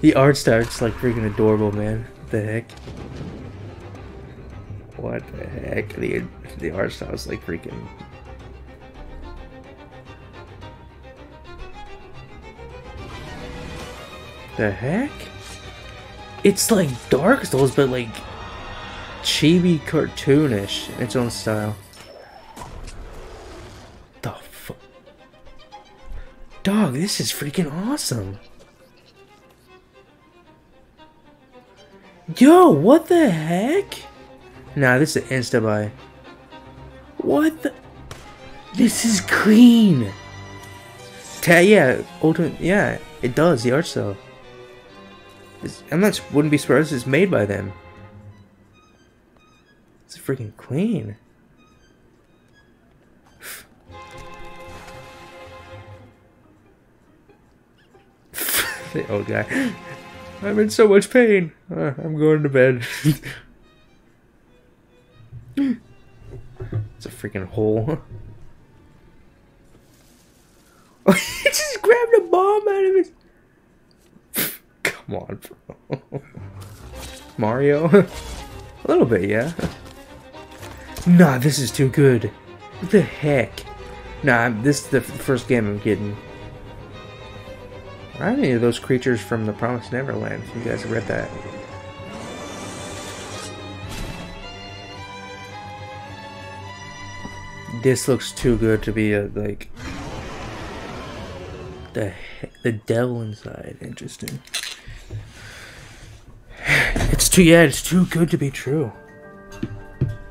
the art style's like freaking adorable, man. What the heck? What the heck? The, the art style's like freaking The heck? It's like Dark Souls, but like chibi cartoonish in its own style. The fu- Dog, this is freaking awesome. Yo, what the heck? Nah, this is an insta buy. What the? This is clean. Ta yeah, ultimate. Yeah, it does the art style. It's, I'm not. Wouldn't be surprised. It's made by them. It's freaking clean. (laughs) the old guy. I'm in so much pain. Uh, I'm going to bed. (laughs) it's a freaking hole. (laughs) he just grabbed a bomb out of his. (laughs) Come on, bro. Mario? a little bit, yeah. Nah, this is too good. What the heck? Nah, this is the first game I'm getting. Are any of those creatures from the Promised Neverland? If you guys read that. This looks too good to be a like the the devil inside. Interesting. (sighs) It's too yeah, it's too good to be true.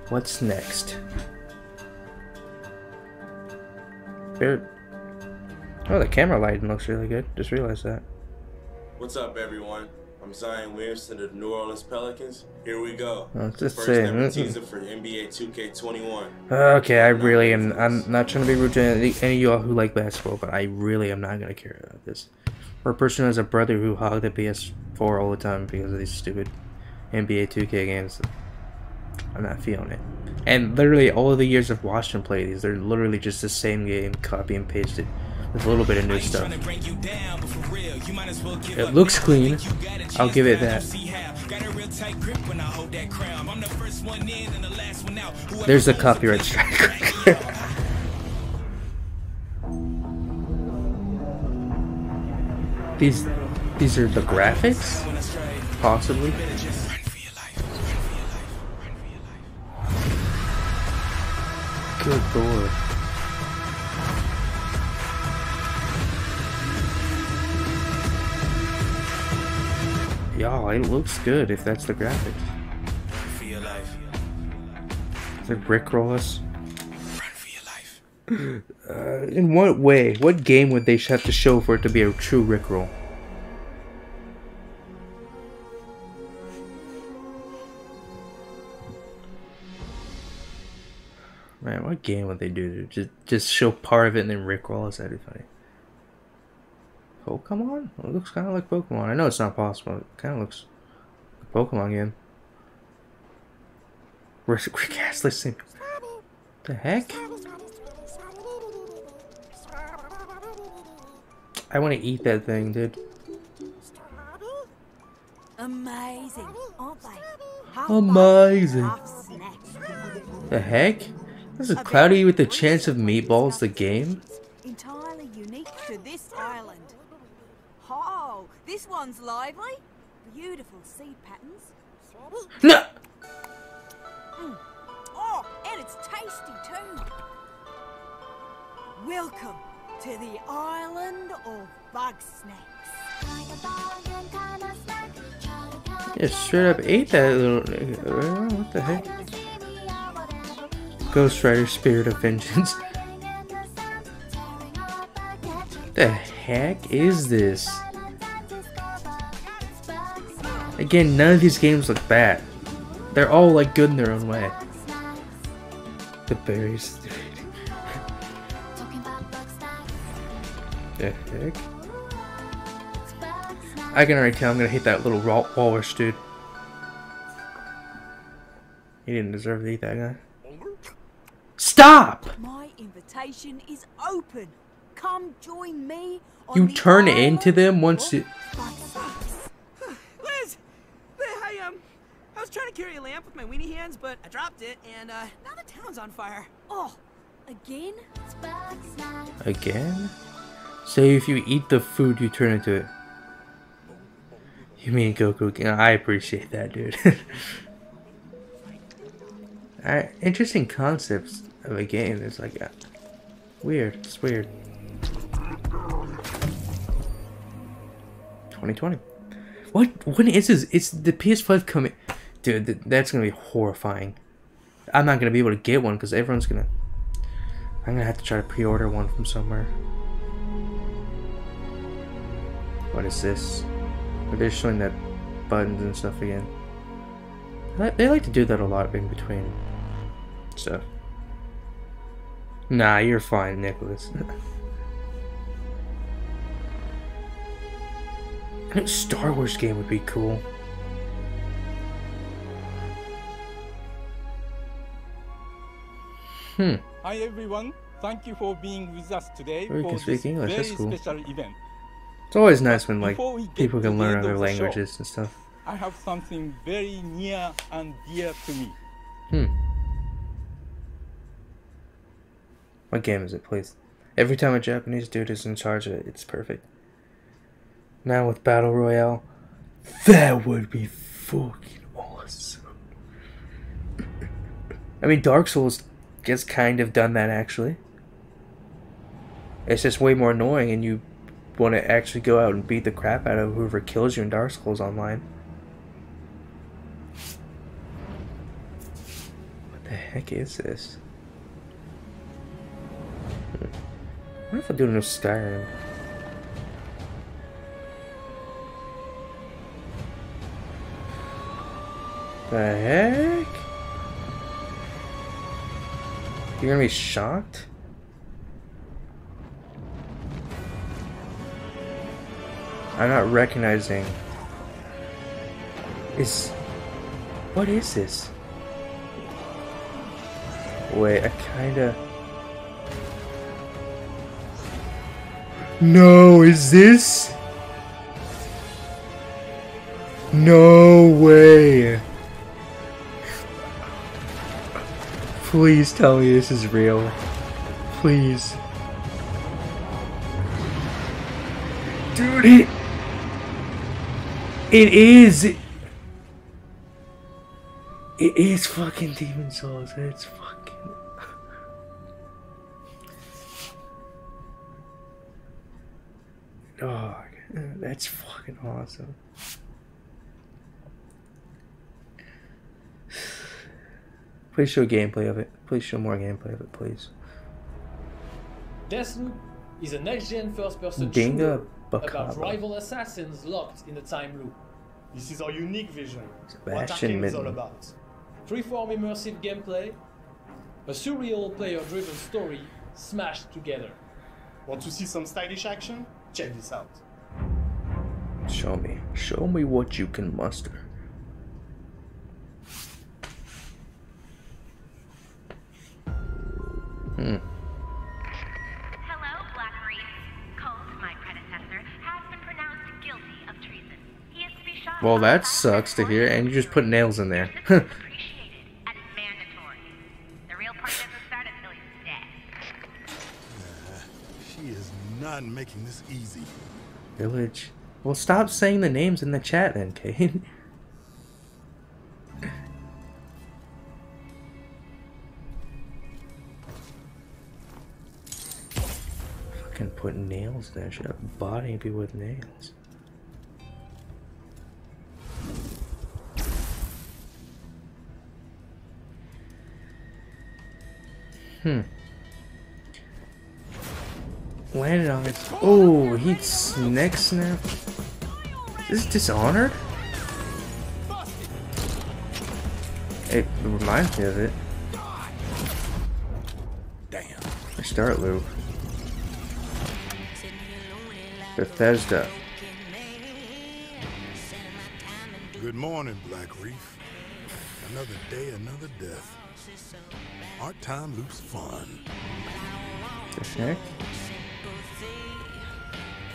What's next? There. Oh, the camera lighting looks really good. Just realized that. What's up, everyone? I'm Zion Williamson of the New Orleans Pelicans. Here we go. Oh, it's the First same. ever Mm-mm. teaser for NBA 2K21. Okay, I really am. I'm not trying to be rude to any, any of y'all who like basketball, but I really am not gonna care about this. For a person who has a brother who hogged the PS4 all the time because of these stupid NBA 2K games, I'm not feeling it. And literally, all of the years I've watched him play these, they're literally just the same game, copy and pasted, with a little bit of new stuff. It looks clean. I'll give it that. There's a copyright strike. (laughs) these, these are the graphics, possibly. Good lord. Y'all, it looks good if that's the graphics. Does it rickroll us? Uh, in what way? What game would they have to show for it to be a true rickroll? Man, what game would they do just just show part of it and then rickroll us? That'd be funny. Pokemon? It looks kind of like Pokemon. I know it's not possible. It kind of looks like a Pokemon game. Rick Rick Astley sing. The heck? I want to eat that thing, dude. Amazing? Amazing. The heck? This is Cloudy with the Chance of Meatballs, the game? Entirely unique to this island. This one's lively. Beautiful seed patterns. No! Mm. Oh, and it's tasty too. Welcome to the island of Bugsnax. Yeah, straight up ate that little. Uh, What the heck? Ghost Rider Spirit of Vengeance. (laughs) the heck is this? Again, none of these games look bad. They're all like good in their own way. The berries. (laughs) the heck? I can already tell I'm gonna hit that little walrus dude. He didn't deserve to eat that guy. Stop! My invitation is open. Come join me You turn into them once you. (sighs) Liz! Hey, um, I was trying to carry a lamp with my weenie hands, but I dropped it, and, uh, now the town's on fire. Oh, again? Again? Say if you eat the food, you turn into it. You mean Goku? I appreciate that, dude. (laughs) Alright, interesting concepts of a game. It's like uh, weird. It's weird. 2020. What? When is this? It's the PS5 coming. Dude, th that's gonna be horrifying. I'm not gonna be able to get one because everyone's gonna. I'm gonna have to try to pre-order one from somewhere. What is this? They're they showing that buttons and stuff again? They- like to do that a lot in between stuff. Nah, you're fine, Nicholas. (laughs) Star Wars game would be cool. Hmm. Hi everyone, thank you for being with us today you for speak this English, very cool. special event. It's always nice when like we people can learn other the show, languages and stuff. I have something very near and dear to me. Hmm. What game is it, please? Every time a Japanese dude is in charge of it, it's perfect. Now with Battle Royale, that would be fucking awesome. I mean, Dark Souls gets kind of done that actually. It's just way more annoying, and you want to actually go out and beat the crap out of whoever kills you in Dark Souls online. What the heck is this? Hmm. What if I do in Skyrim? The heck? You're gonna be shocked? I'm not recognizing. Is. What is this? Wait, I kinda. No, is this? No way. Please tell me this is real. Please. Dude, it. It is. It is fucking Demon Souls. It's fucking. Dog, that's fucking awesome. Please show gameplay of it. Please show more gameplay of it, please. Deathloop is a next-gen first-person Dinga shooter Bakaba. about rival assassins locked in a time loop. This is our unique vision. what Sebastian Arkane is all Mitton. about. Freeform immersive gameplay, a surreal player-driven story smashed together. Want to see some stylish action? Check this out. Show me. Show me what you can muster. Hmm. Hello, Black Reef. Colt, my predecessor, has been pronounced guilty of treason. He is to be shot Well, that sucks to hear, and you just put nails in there. and mandatory. The real party doesn't start until he's dead. She is not making this easy. Village. Well, stop saying the names in the chat then, Kate. (laughs) nails there. Should have body be with nails. Hmm. Landed on it. Oh, he neck snap. Is this Dishonored? It reminds me of it. Damn. I start loop. Bethesda. Good morning, Blackreef. Another day, another death. Aren't time loops fun? The heck?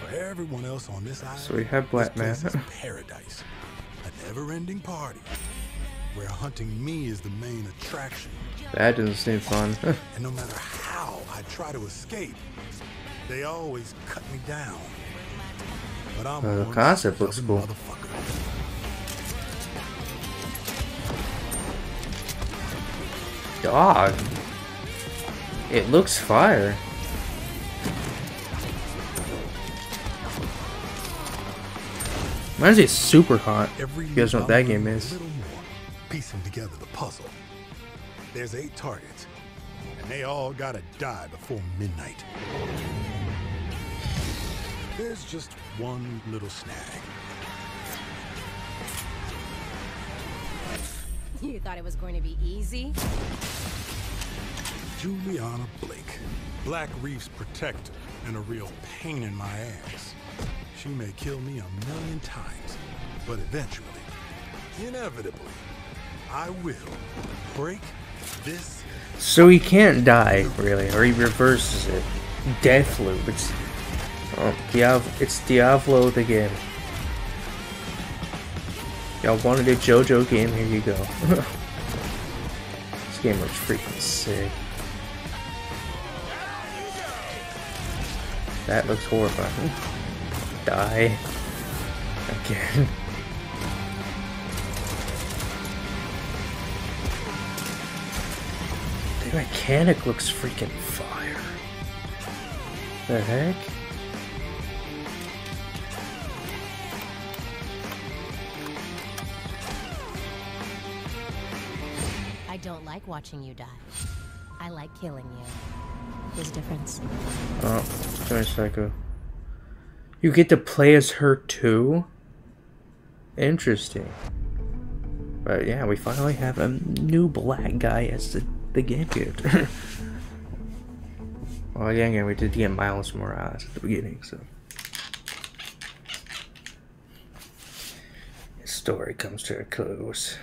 For everyone else on this island, So we have Black Man. (laughs) paradise. A never-ending party where hunting me is the main attraction. That doesn't seem fun. (laughs) and no matter how I try to escape, they always cut me down. Uh, the concept looks cool. Dog. It looks fire. Reminds me of Super Hot. You guys know what that game is. piecing together the puzzle. There's eight targets, and they all gotta die before midnight. There's just one little snag. You thought it was going to be easy? Juliana Blake, Black Reef's protector, and a real pain in my ass. She may kill me a million times, but eventually, inevitably, I will break this. So he can't die, really, or he reverses it. Deathloop. It's oh, Diav it's Diablo the game. Y'all wanted a JoJo game? Here you go. (laughs) this game looks freaking sick. That looks horrifying. Die. Again. (laughs) The mechanic looks freaking fire. The heck? Watching you die. I like killing you. There's a difference. Oh, Johnny Psycho. You get to play as her too? Interesting. But yeah, we finally have a new black guy as the, the game character. (laughs) well, again, again, we did get Miles Morales at the beginning, so. His story comes to a close.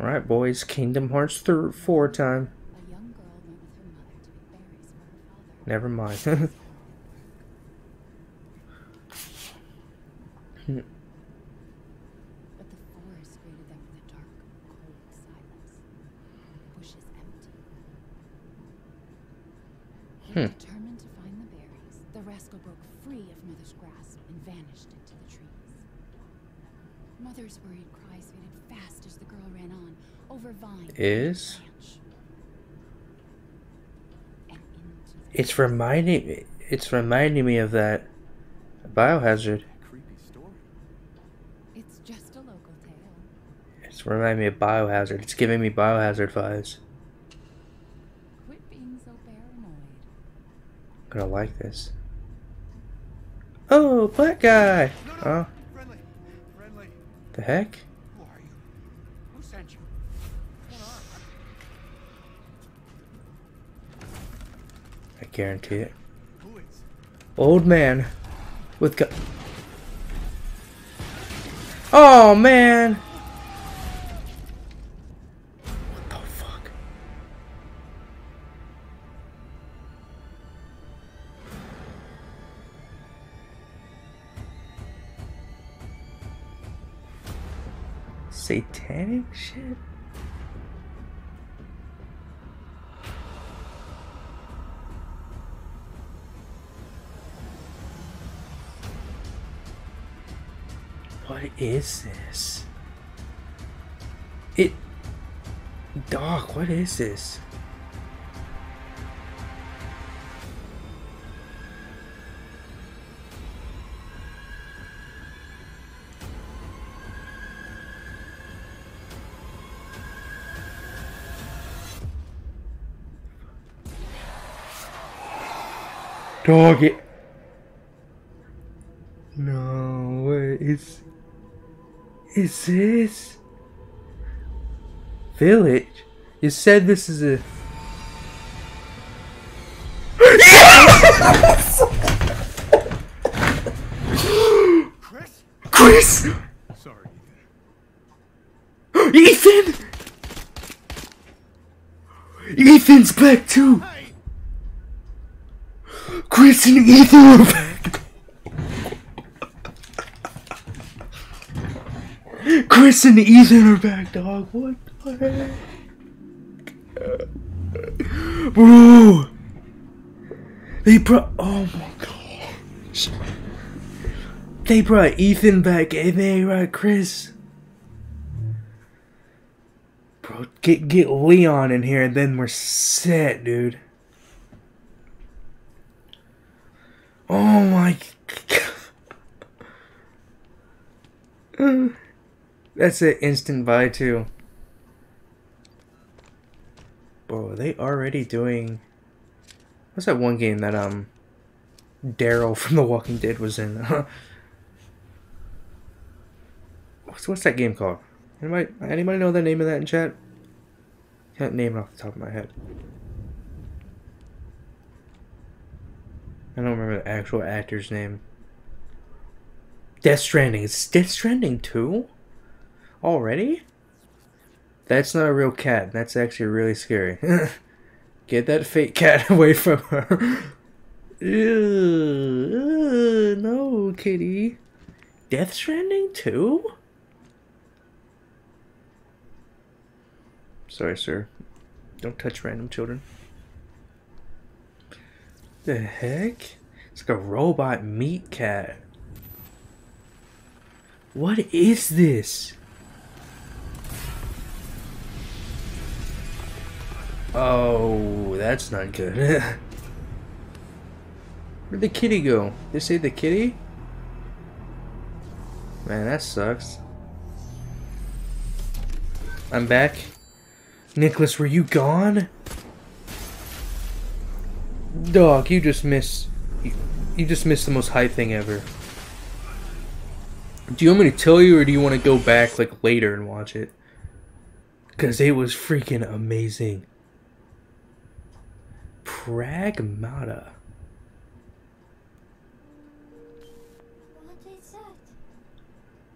Alright, boys, Kingdom Hearts 3 4 time. Never mind. (laughs) Hmm. But the forest greeted them with a dark, cold silence. The bushes empty. They Hmm. determined to find the berries. The rascal broke free of Mother's grasp and vanished into the trees. Mother's worried cries faded fast as the girl ran on, over vine and Is it's reminding me it's reminding me of that biohazard It's just a local tale. it's reminding me of biohazard it's giving me biohazard vibes Quit being so paranoid. i'm gonna like this oh black guy oh Friendly. Friendly. the heck guarantee it. Old man with gu- oh man. What the fuck? Satanic shit What is this? It. Doc, what is this? Dog it. Is this? Village? You said this is a. Chris? Chris! Sorry. Ethan! Ethan's back too! Chris and Ethan are back! Chris and Ethan are back, dog. What the heck? Bro! They brought. Oh my gosh. They brought Ethan back and they brought Chris. Bro, get get Leon in here and then we're set, dude. Oh my god. (laughs) (laughs) That's an instant buy too. Bro, are they already doing What's that one game that um Daryl (laughs) from The Walking Dead was in? (laughs) what's what's that game called? Anybody anybody know the name of that in chat? Can't name it off the top of my head. I don't remember the actual actor's name. Death Stranding. It's Death Stranding 2? Already? That's not a real cat. That's actually really scary. (laughs) Get that fake cat (laughs) away from her. Ew, no, kitty. Death Stranding too? Sorry, sir. Don't touch random children. The heck? It's like a robot meat cat. What is this? Oh, that's not good. (laughs) Where'd the kitty go? They say the kitty? Man, that sucks. I'm back. Nicholas, were you gone? Dog, you just missed. You, you just missed the most hype thing ever. Do you want me to tell you, or do you want to go back like later and watch it? Cause it was freaking amazing. Pragmata.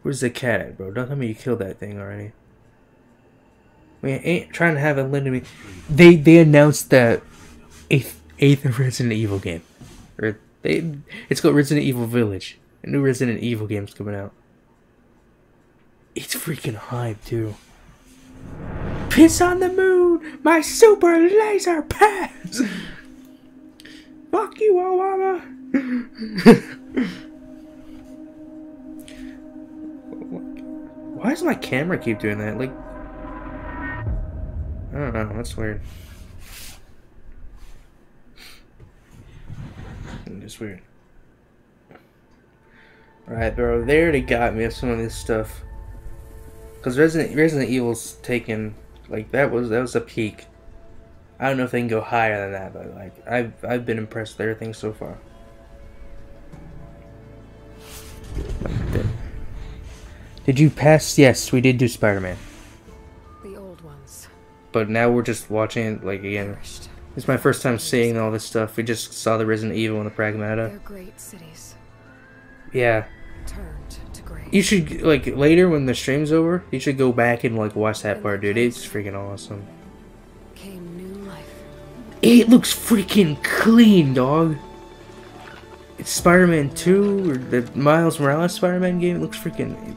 Where's the cat at, bro? Don't tell me you killed that thing already. We ain't trying to have a lend me. They they announced that eighth eighth Resident Evil game, or they it's called Resident Evil Village. A new Resident Evil game's coming out. It's freaking hype too. Piss on the moon, my super laser pass. (laughs) Fuck you, Obama. (laughs) Why does my camera keep doing that? Like, I don't know. That's weird. It's weird. Alright, bro. They already got me with some of this stuff. Cause Resident Resident Evil's taken like that was that was a peak. I don't know if they can go higher than that, but like I've I've been impressed with everything so far. Did you pass? Yes, we did do Spider-Man. The old ones. But now we're just watching it like again. It's my first time seeing all this stuff. We just saw the Resident Evil and the Pragmata. They're great cities. Yeah. Turned to great. You should like later when the stream's over, you should go back and like watch that part, dude. It's freaking awesome. Came new life. It looks freaking clean, dog. It's Spider-Man 2 or the Miles Morales Spider-Man game. It looks freaking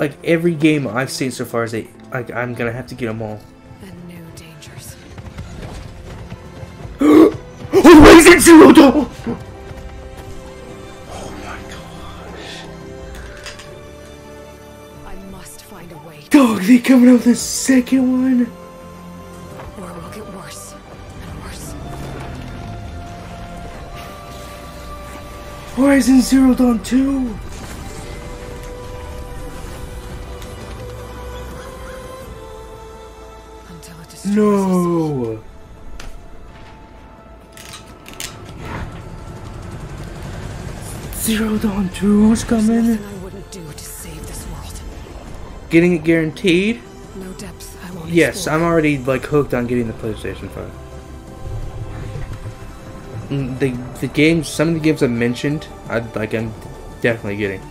like every game I've seen so far is a like I'm gonna have to get them all. And new dangers. (gasps) oh, Resident Zero Dawn! Oh I must find a way. Dog, they coming out with the second one. Horizon Zero Dawn 2. No. Zero Dawn 2's coming. Nothing I wouldn't do to save this world. Getting it guaranteed? No depths Yes, explore. I'm already like hooked on getting the PlayStation 5. The the games, some of the games I mentioned, I like. I'm definitely getting.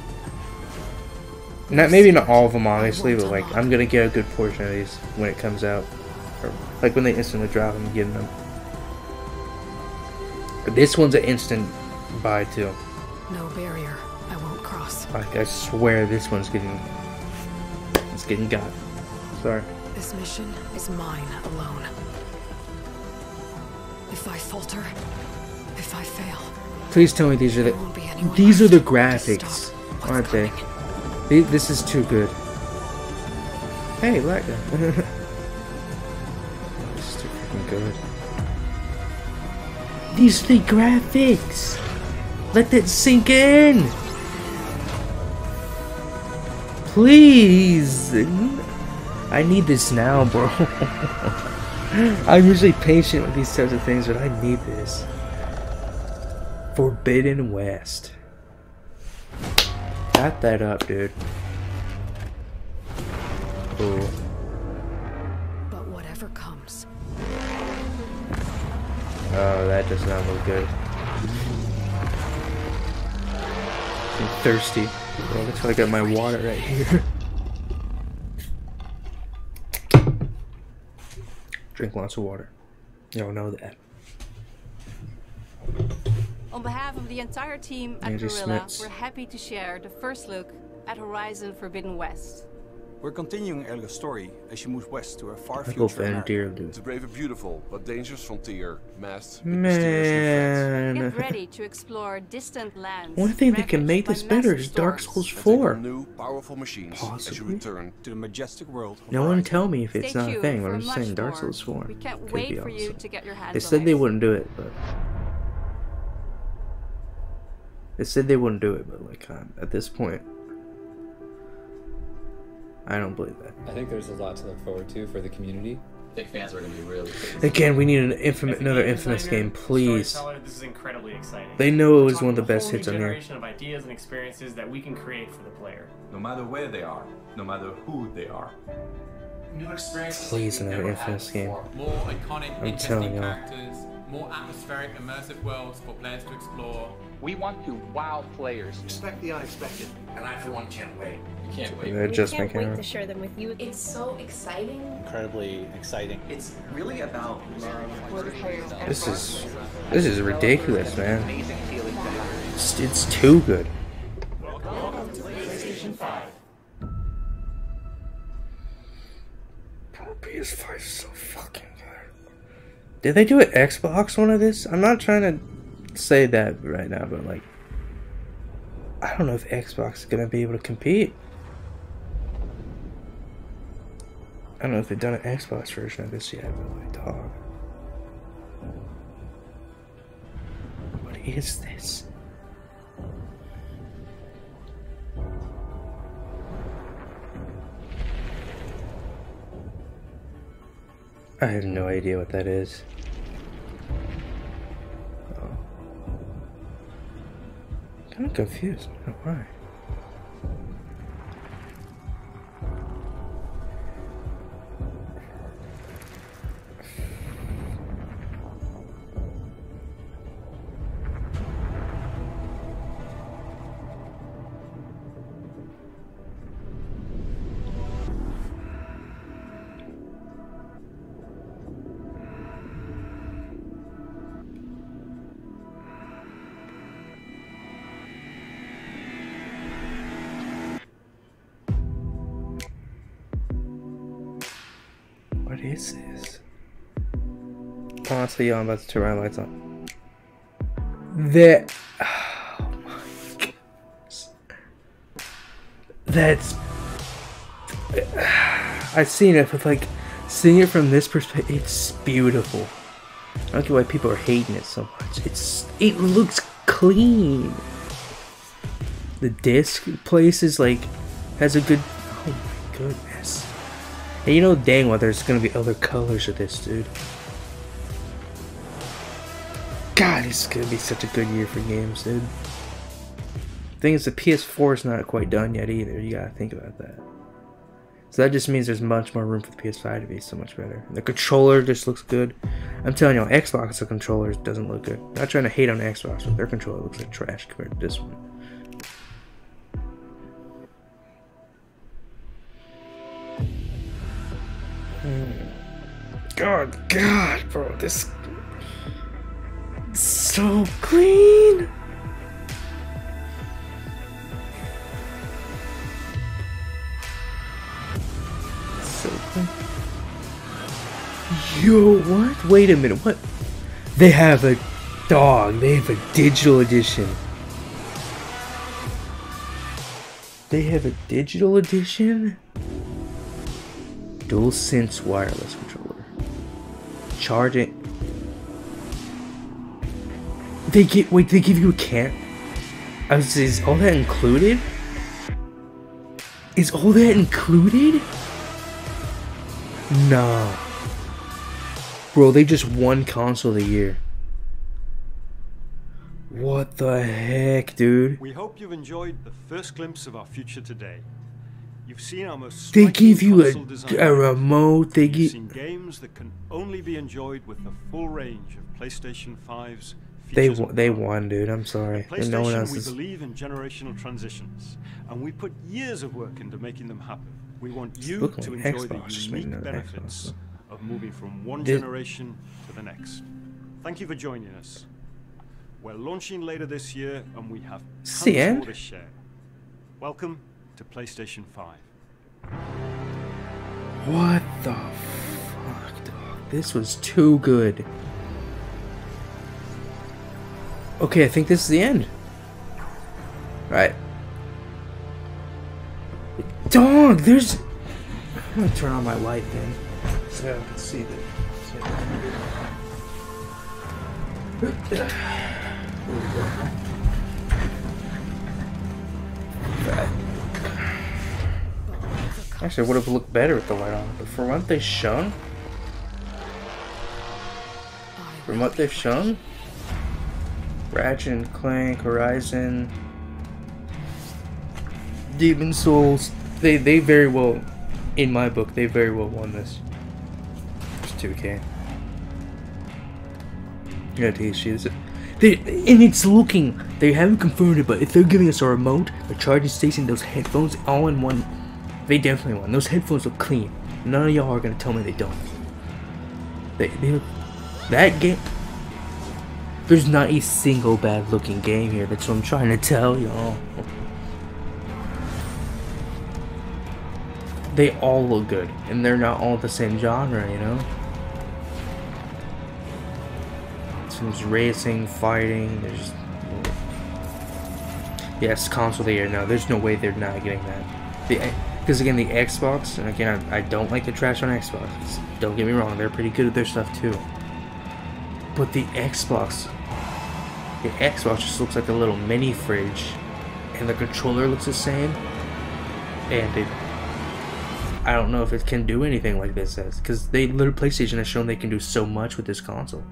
Not maybe not all of them, obviously, but like I'm gonna get a good portion of these when it comes out, or like when they instantly drop, I'm getting them. But this one's an instant buy too. No barrier I won't cross. Like I swear, this one's getting. It's getting got. Sorry. This mission is mine alone. If I falter, if I fail, Please tell me these are the these are the graphics, aren't they? The- This is too good. Hey, black (laughs) guy. this is too freaking good. These are the graphics. Let that sink in. Please. I need this now, bro. (laughs) I'm usually patient with these types of things, but I need this. Forbidden West. Got that up, dude. Cool. but whatever comes, Oh, that does not look good. I'm thirsty. Well, that's why I got my water right here. (laughs) Drink lots of water. Y'all know that. On behalf of the entire team at Angie Guerrilla, Smets. we're happy to share the first look at Horizon Forbidden West. We're continuing Elga's story as she moves west to a far Michael future Van America. Deerden. It's a and beautiful, but dangerous frontier, masked with Man. Get ready to explore distant lands. One thing that can make this better is Dark. Souls threats. 4. new, powerful machines as you Possibly. return to the majestic world. No one Horizon. tell me if it's Stay not a thing, but I'm just saying Dark. Souls 4. We can't could wait be for you awesome. to get your hands They on said it. they wouldn't do it, but they said they wouldn't do it, but like um, at this point, I don't believe that. I think there's a lot to look forward to for the community. I think fans are going to be really pleased. Again, we need an infamous, As a another game infamous designer, game, please. This is incredibly exciting. They know it was one of the best hits on here. generation of ideas and experiences that we can create for the player. No matter where they are, no matter who they are. New experiences Please, another infamous game. More iconic, I'm telling y'all. Characters, more atmospheric, immersive worlds for players to explore. We want to wow players. Expect the unexpected. And I, for one, can't wait. You can't wait. Yeah, just my to share them with you. It's so exciting. Incredibly exciting. It's really about This is this is ridiculous, man. amazing feeling that It's, it's too good. PlayStation 5. PS5 is so fucking good. Did they do an Xbox one of this? I'm not trying to say that right now, but like, I don't know if Xbox is gonna be able to compete. I don't know if they've done an Xbox version of this yet, but like, dog. What is this? I have no idea what that is. Oh. Kind of confused. Why. Y'all, I'm about to turn my lights on. That. Oh my. That's. (sighs) I've seen it, but like, seeing it from this perspective, it's beautiful. I don't get why people are hating it so much. It's. It looks clean. The disc place is like. has a good. Oh my goodness. And you know dang well there's gonna be other colors of this, dude. Is gonna be such a good year for games, dude. Thing is, the PS4 is not quite done yet either. You gotta think about that. So that just means there's much more room for the PS5 to be so much better. The controller just looks good. I'm telling you, Xbox the controller doesn't look good. Not trying to hate on Xbox, but their controller looks like trash compared to this one. Hmm. God, God, bro, this so clean. So clean. Yo, what? Wait a minute, what? They have a dog. They have a digital edition. They have a digital edition? Dual Sense wireless controller. Charge it. They get wait. They give you a can. Was, is all that included? Is all that included? No. Bro, they just won console of the year. What the heck, dude? We hope you've enjoyed the first glimpse of our future today. You've seen our most They give you a, a remote. They give. games that can only be enjoyed with the full range of PlayStation 5's They won, they won, dude. I'm sorry. And no one else we is. believe in generational transitions, and we put years of work into making them happen. We want you to enjoy Xbox, the unique benefits of moving from one Did- generation to the next. Thank you for joining us. We're launching later this year, and we have the tons end? more to share. Welcome to PlayStation 5. What the fuck, dog? This was too good. Okay, I think this is the end. Right. Dog, there's... I'm gonna turn on my light then. So I can see the... Actually, would have looked better with the light on, but from what they've shown, from what they've shown, Ratchet and Clank, Horizon, Demon Souls, they they very well, in my book, they very well won this. It's 2K. Yeah, THC. This they, and it's looking. They haven't confirmed it, but if they're giving us a remote, a charging station, those headphones, all in one, they definitely won. Those headphones look clean. None of y'all are gonna tell me they don't. They, they look, that game. There's not a single bad looking game here. That's what I'm trying to tell y'all. They all look good, and they're not all the same genre, you know. There's racing, fighting. There's yes, console of the year. No, there's no way they're not getting that. Because again, the Xbox, and again, I, I don't like the trash on Xbox. Don't get me wrong, they're pretty good at their stuff too. But the Xbox, the Xbox just looks like a little mini fridge, and the controller looks the same, and it. I don't know if it can do anything like this as because they literally PlayStation has shown they can do so much with this console.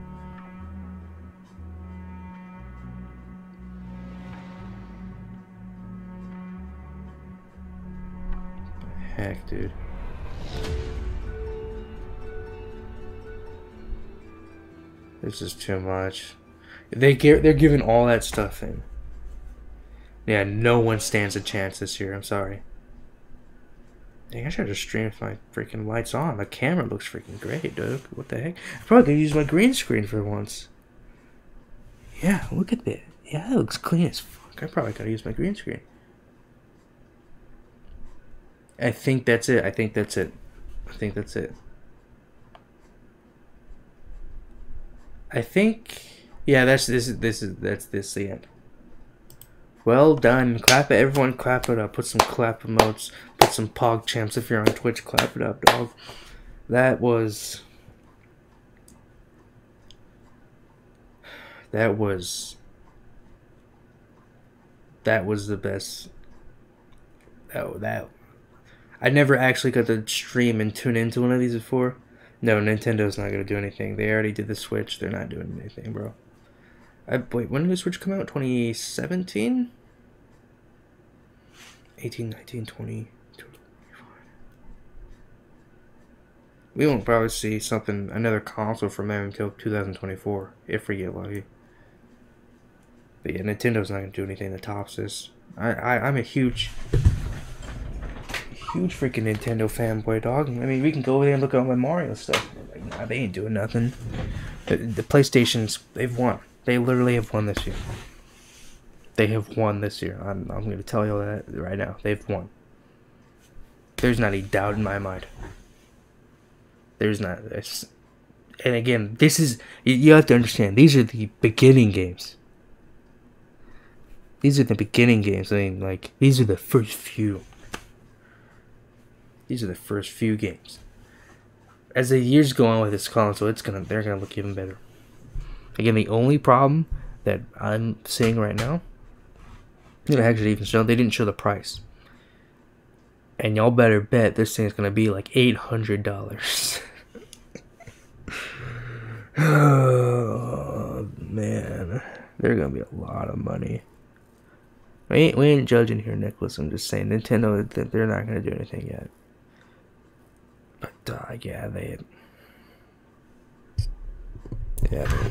heck, dude. This is too much. They get they're giving all that stuff in. Yeah, no one stands a chance this year. I'm sorry. Dang, I should have streamed my freaking lights on. The camera looks freaking great, dude. What the heck? I probably could use my green screen for once. Yeah, look at that. Yeah, it looks clean as fuck. I probably gotta use my green screen. I think that's it. I think that's it. I think that's it. I think yeah, that's this is this is that's this the end. Well done. Clap it everyone clap it up. Put some clap emotes. Put some pog champs if you're on Twitch, clap it up, dog. That was that was that was the best Oh, that I never actually got to stream and tune into one of these before. No, Nintendo's not gonna do anything. They already did the Switch. They're not doing anything, bro. I wait. When did the Switch come out? 2017. 18, 19, 20, We won't probably see something, another console from them until 2024, if we get lucky. But yeah, Nintendo's not gonna do anything that tops this. I, I I'm a huge huge freaking Nintendo fanboy, dog. I mean, we can go over there and look at all my Mario stuff. Like, nah, they ain't doing nothing. The, the PlayStations, they've won. They literally have won this year. They have won this year. I'm, I'm going to tell you that right now. They've won. There's not a doubt in my mind. There's not. It's, and again, this is. You have to understand, these are the beginning games. These are the beginning games. I mean, like, these are the first few. These are the first few games. As the years go on with this console, it's gonna they're gonna look even better. Again, the only problem that I'm seeing right now, they actually even show they didn't show the price. And y'all better bet this thing's gonna be like eight hundred dollars. oh (sighs) man, they're gonna be a lot of money. We ain't, we ain't judging here, Nicholas. I'm just saying Nintendo, they're not gonna do anything yet. But uh, yeah, they. Yeah,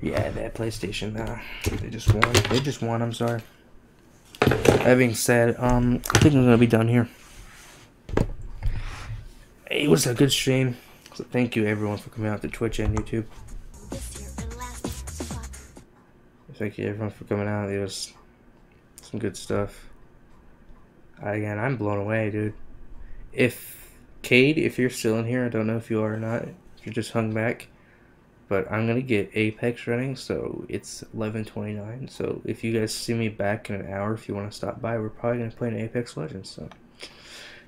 yeah, that PlayStation. Uh, they just won. They just won. I'm sorry. That being said, um, I think I'm gonna be done here. It was a good stream. So thank you everyone for coming out to Twitch and YouTube. Thank you everyone for coming out. It was some good stuff. Again, I'm blown away, dude. If Cade, if you're still in here, I don't know if you are or not. If you just hung back, but I'm gonna get Apex running, so it's 11:29. So if you guys see me back in an hour, if you want to stop by, we're probably gonna play an Apex Legends. So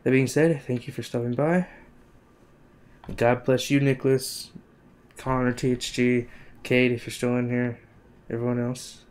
that being said, thank you for stopping by. God bless you, Nicholas, Connor, THG, Kate, if you're still in here, everyone else.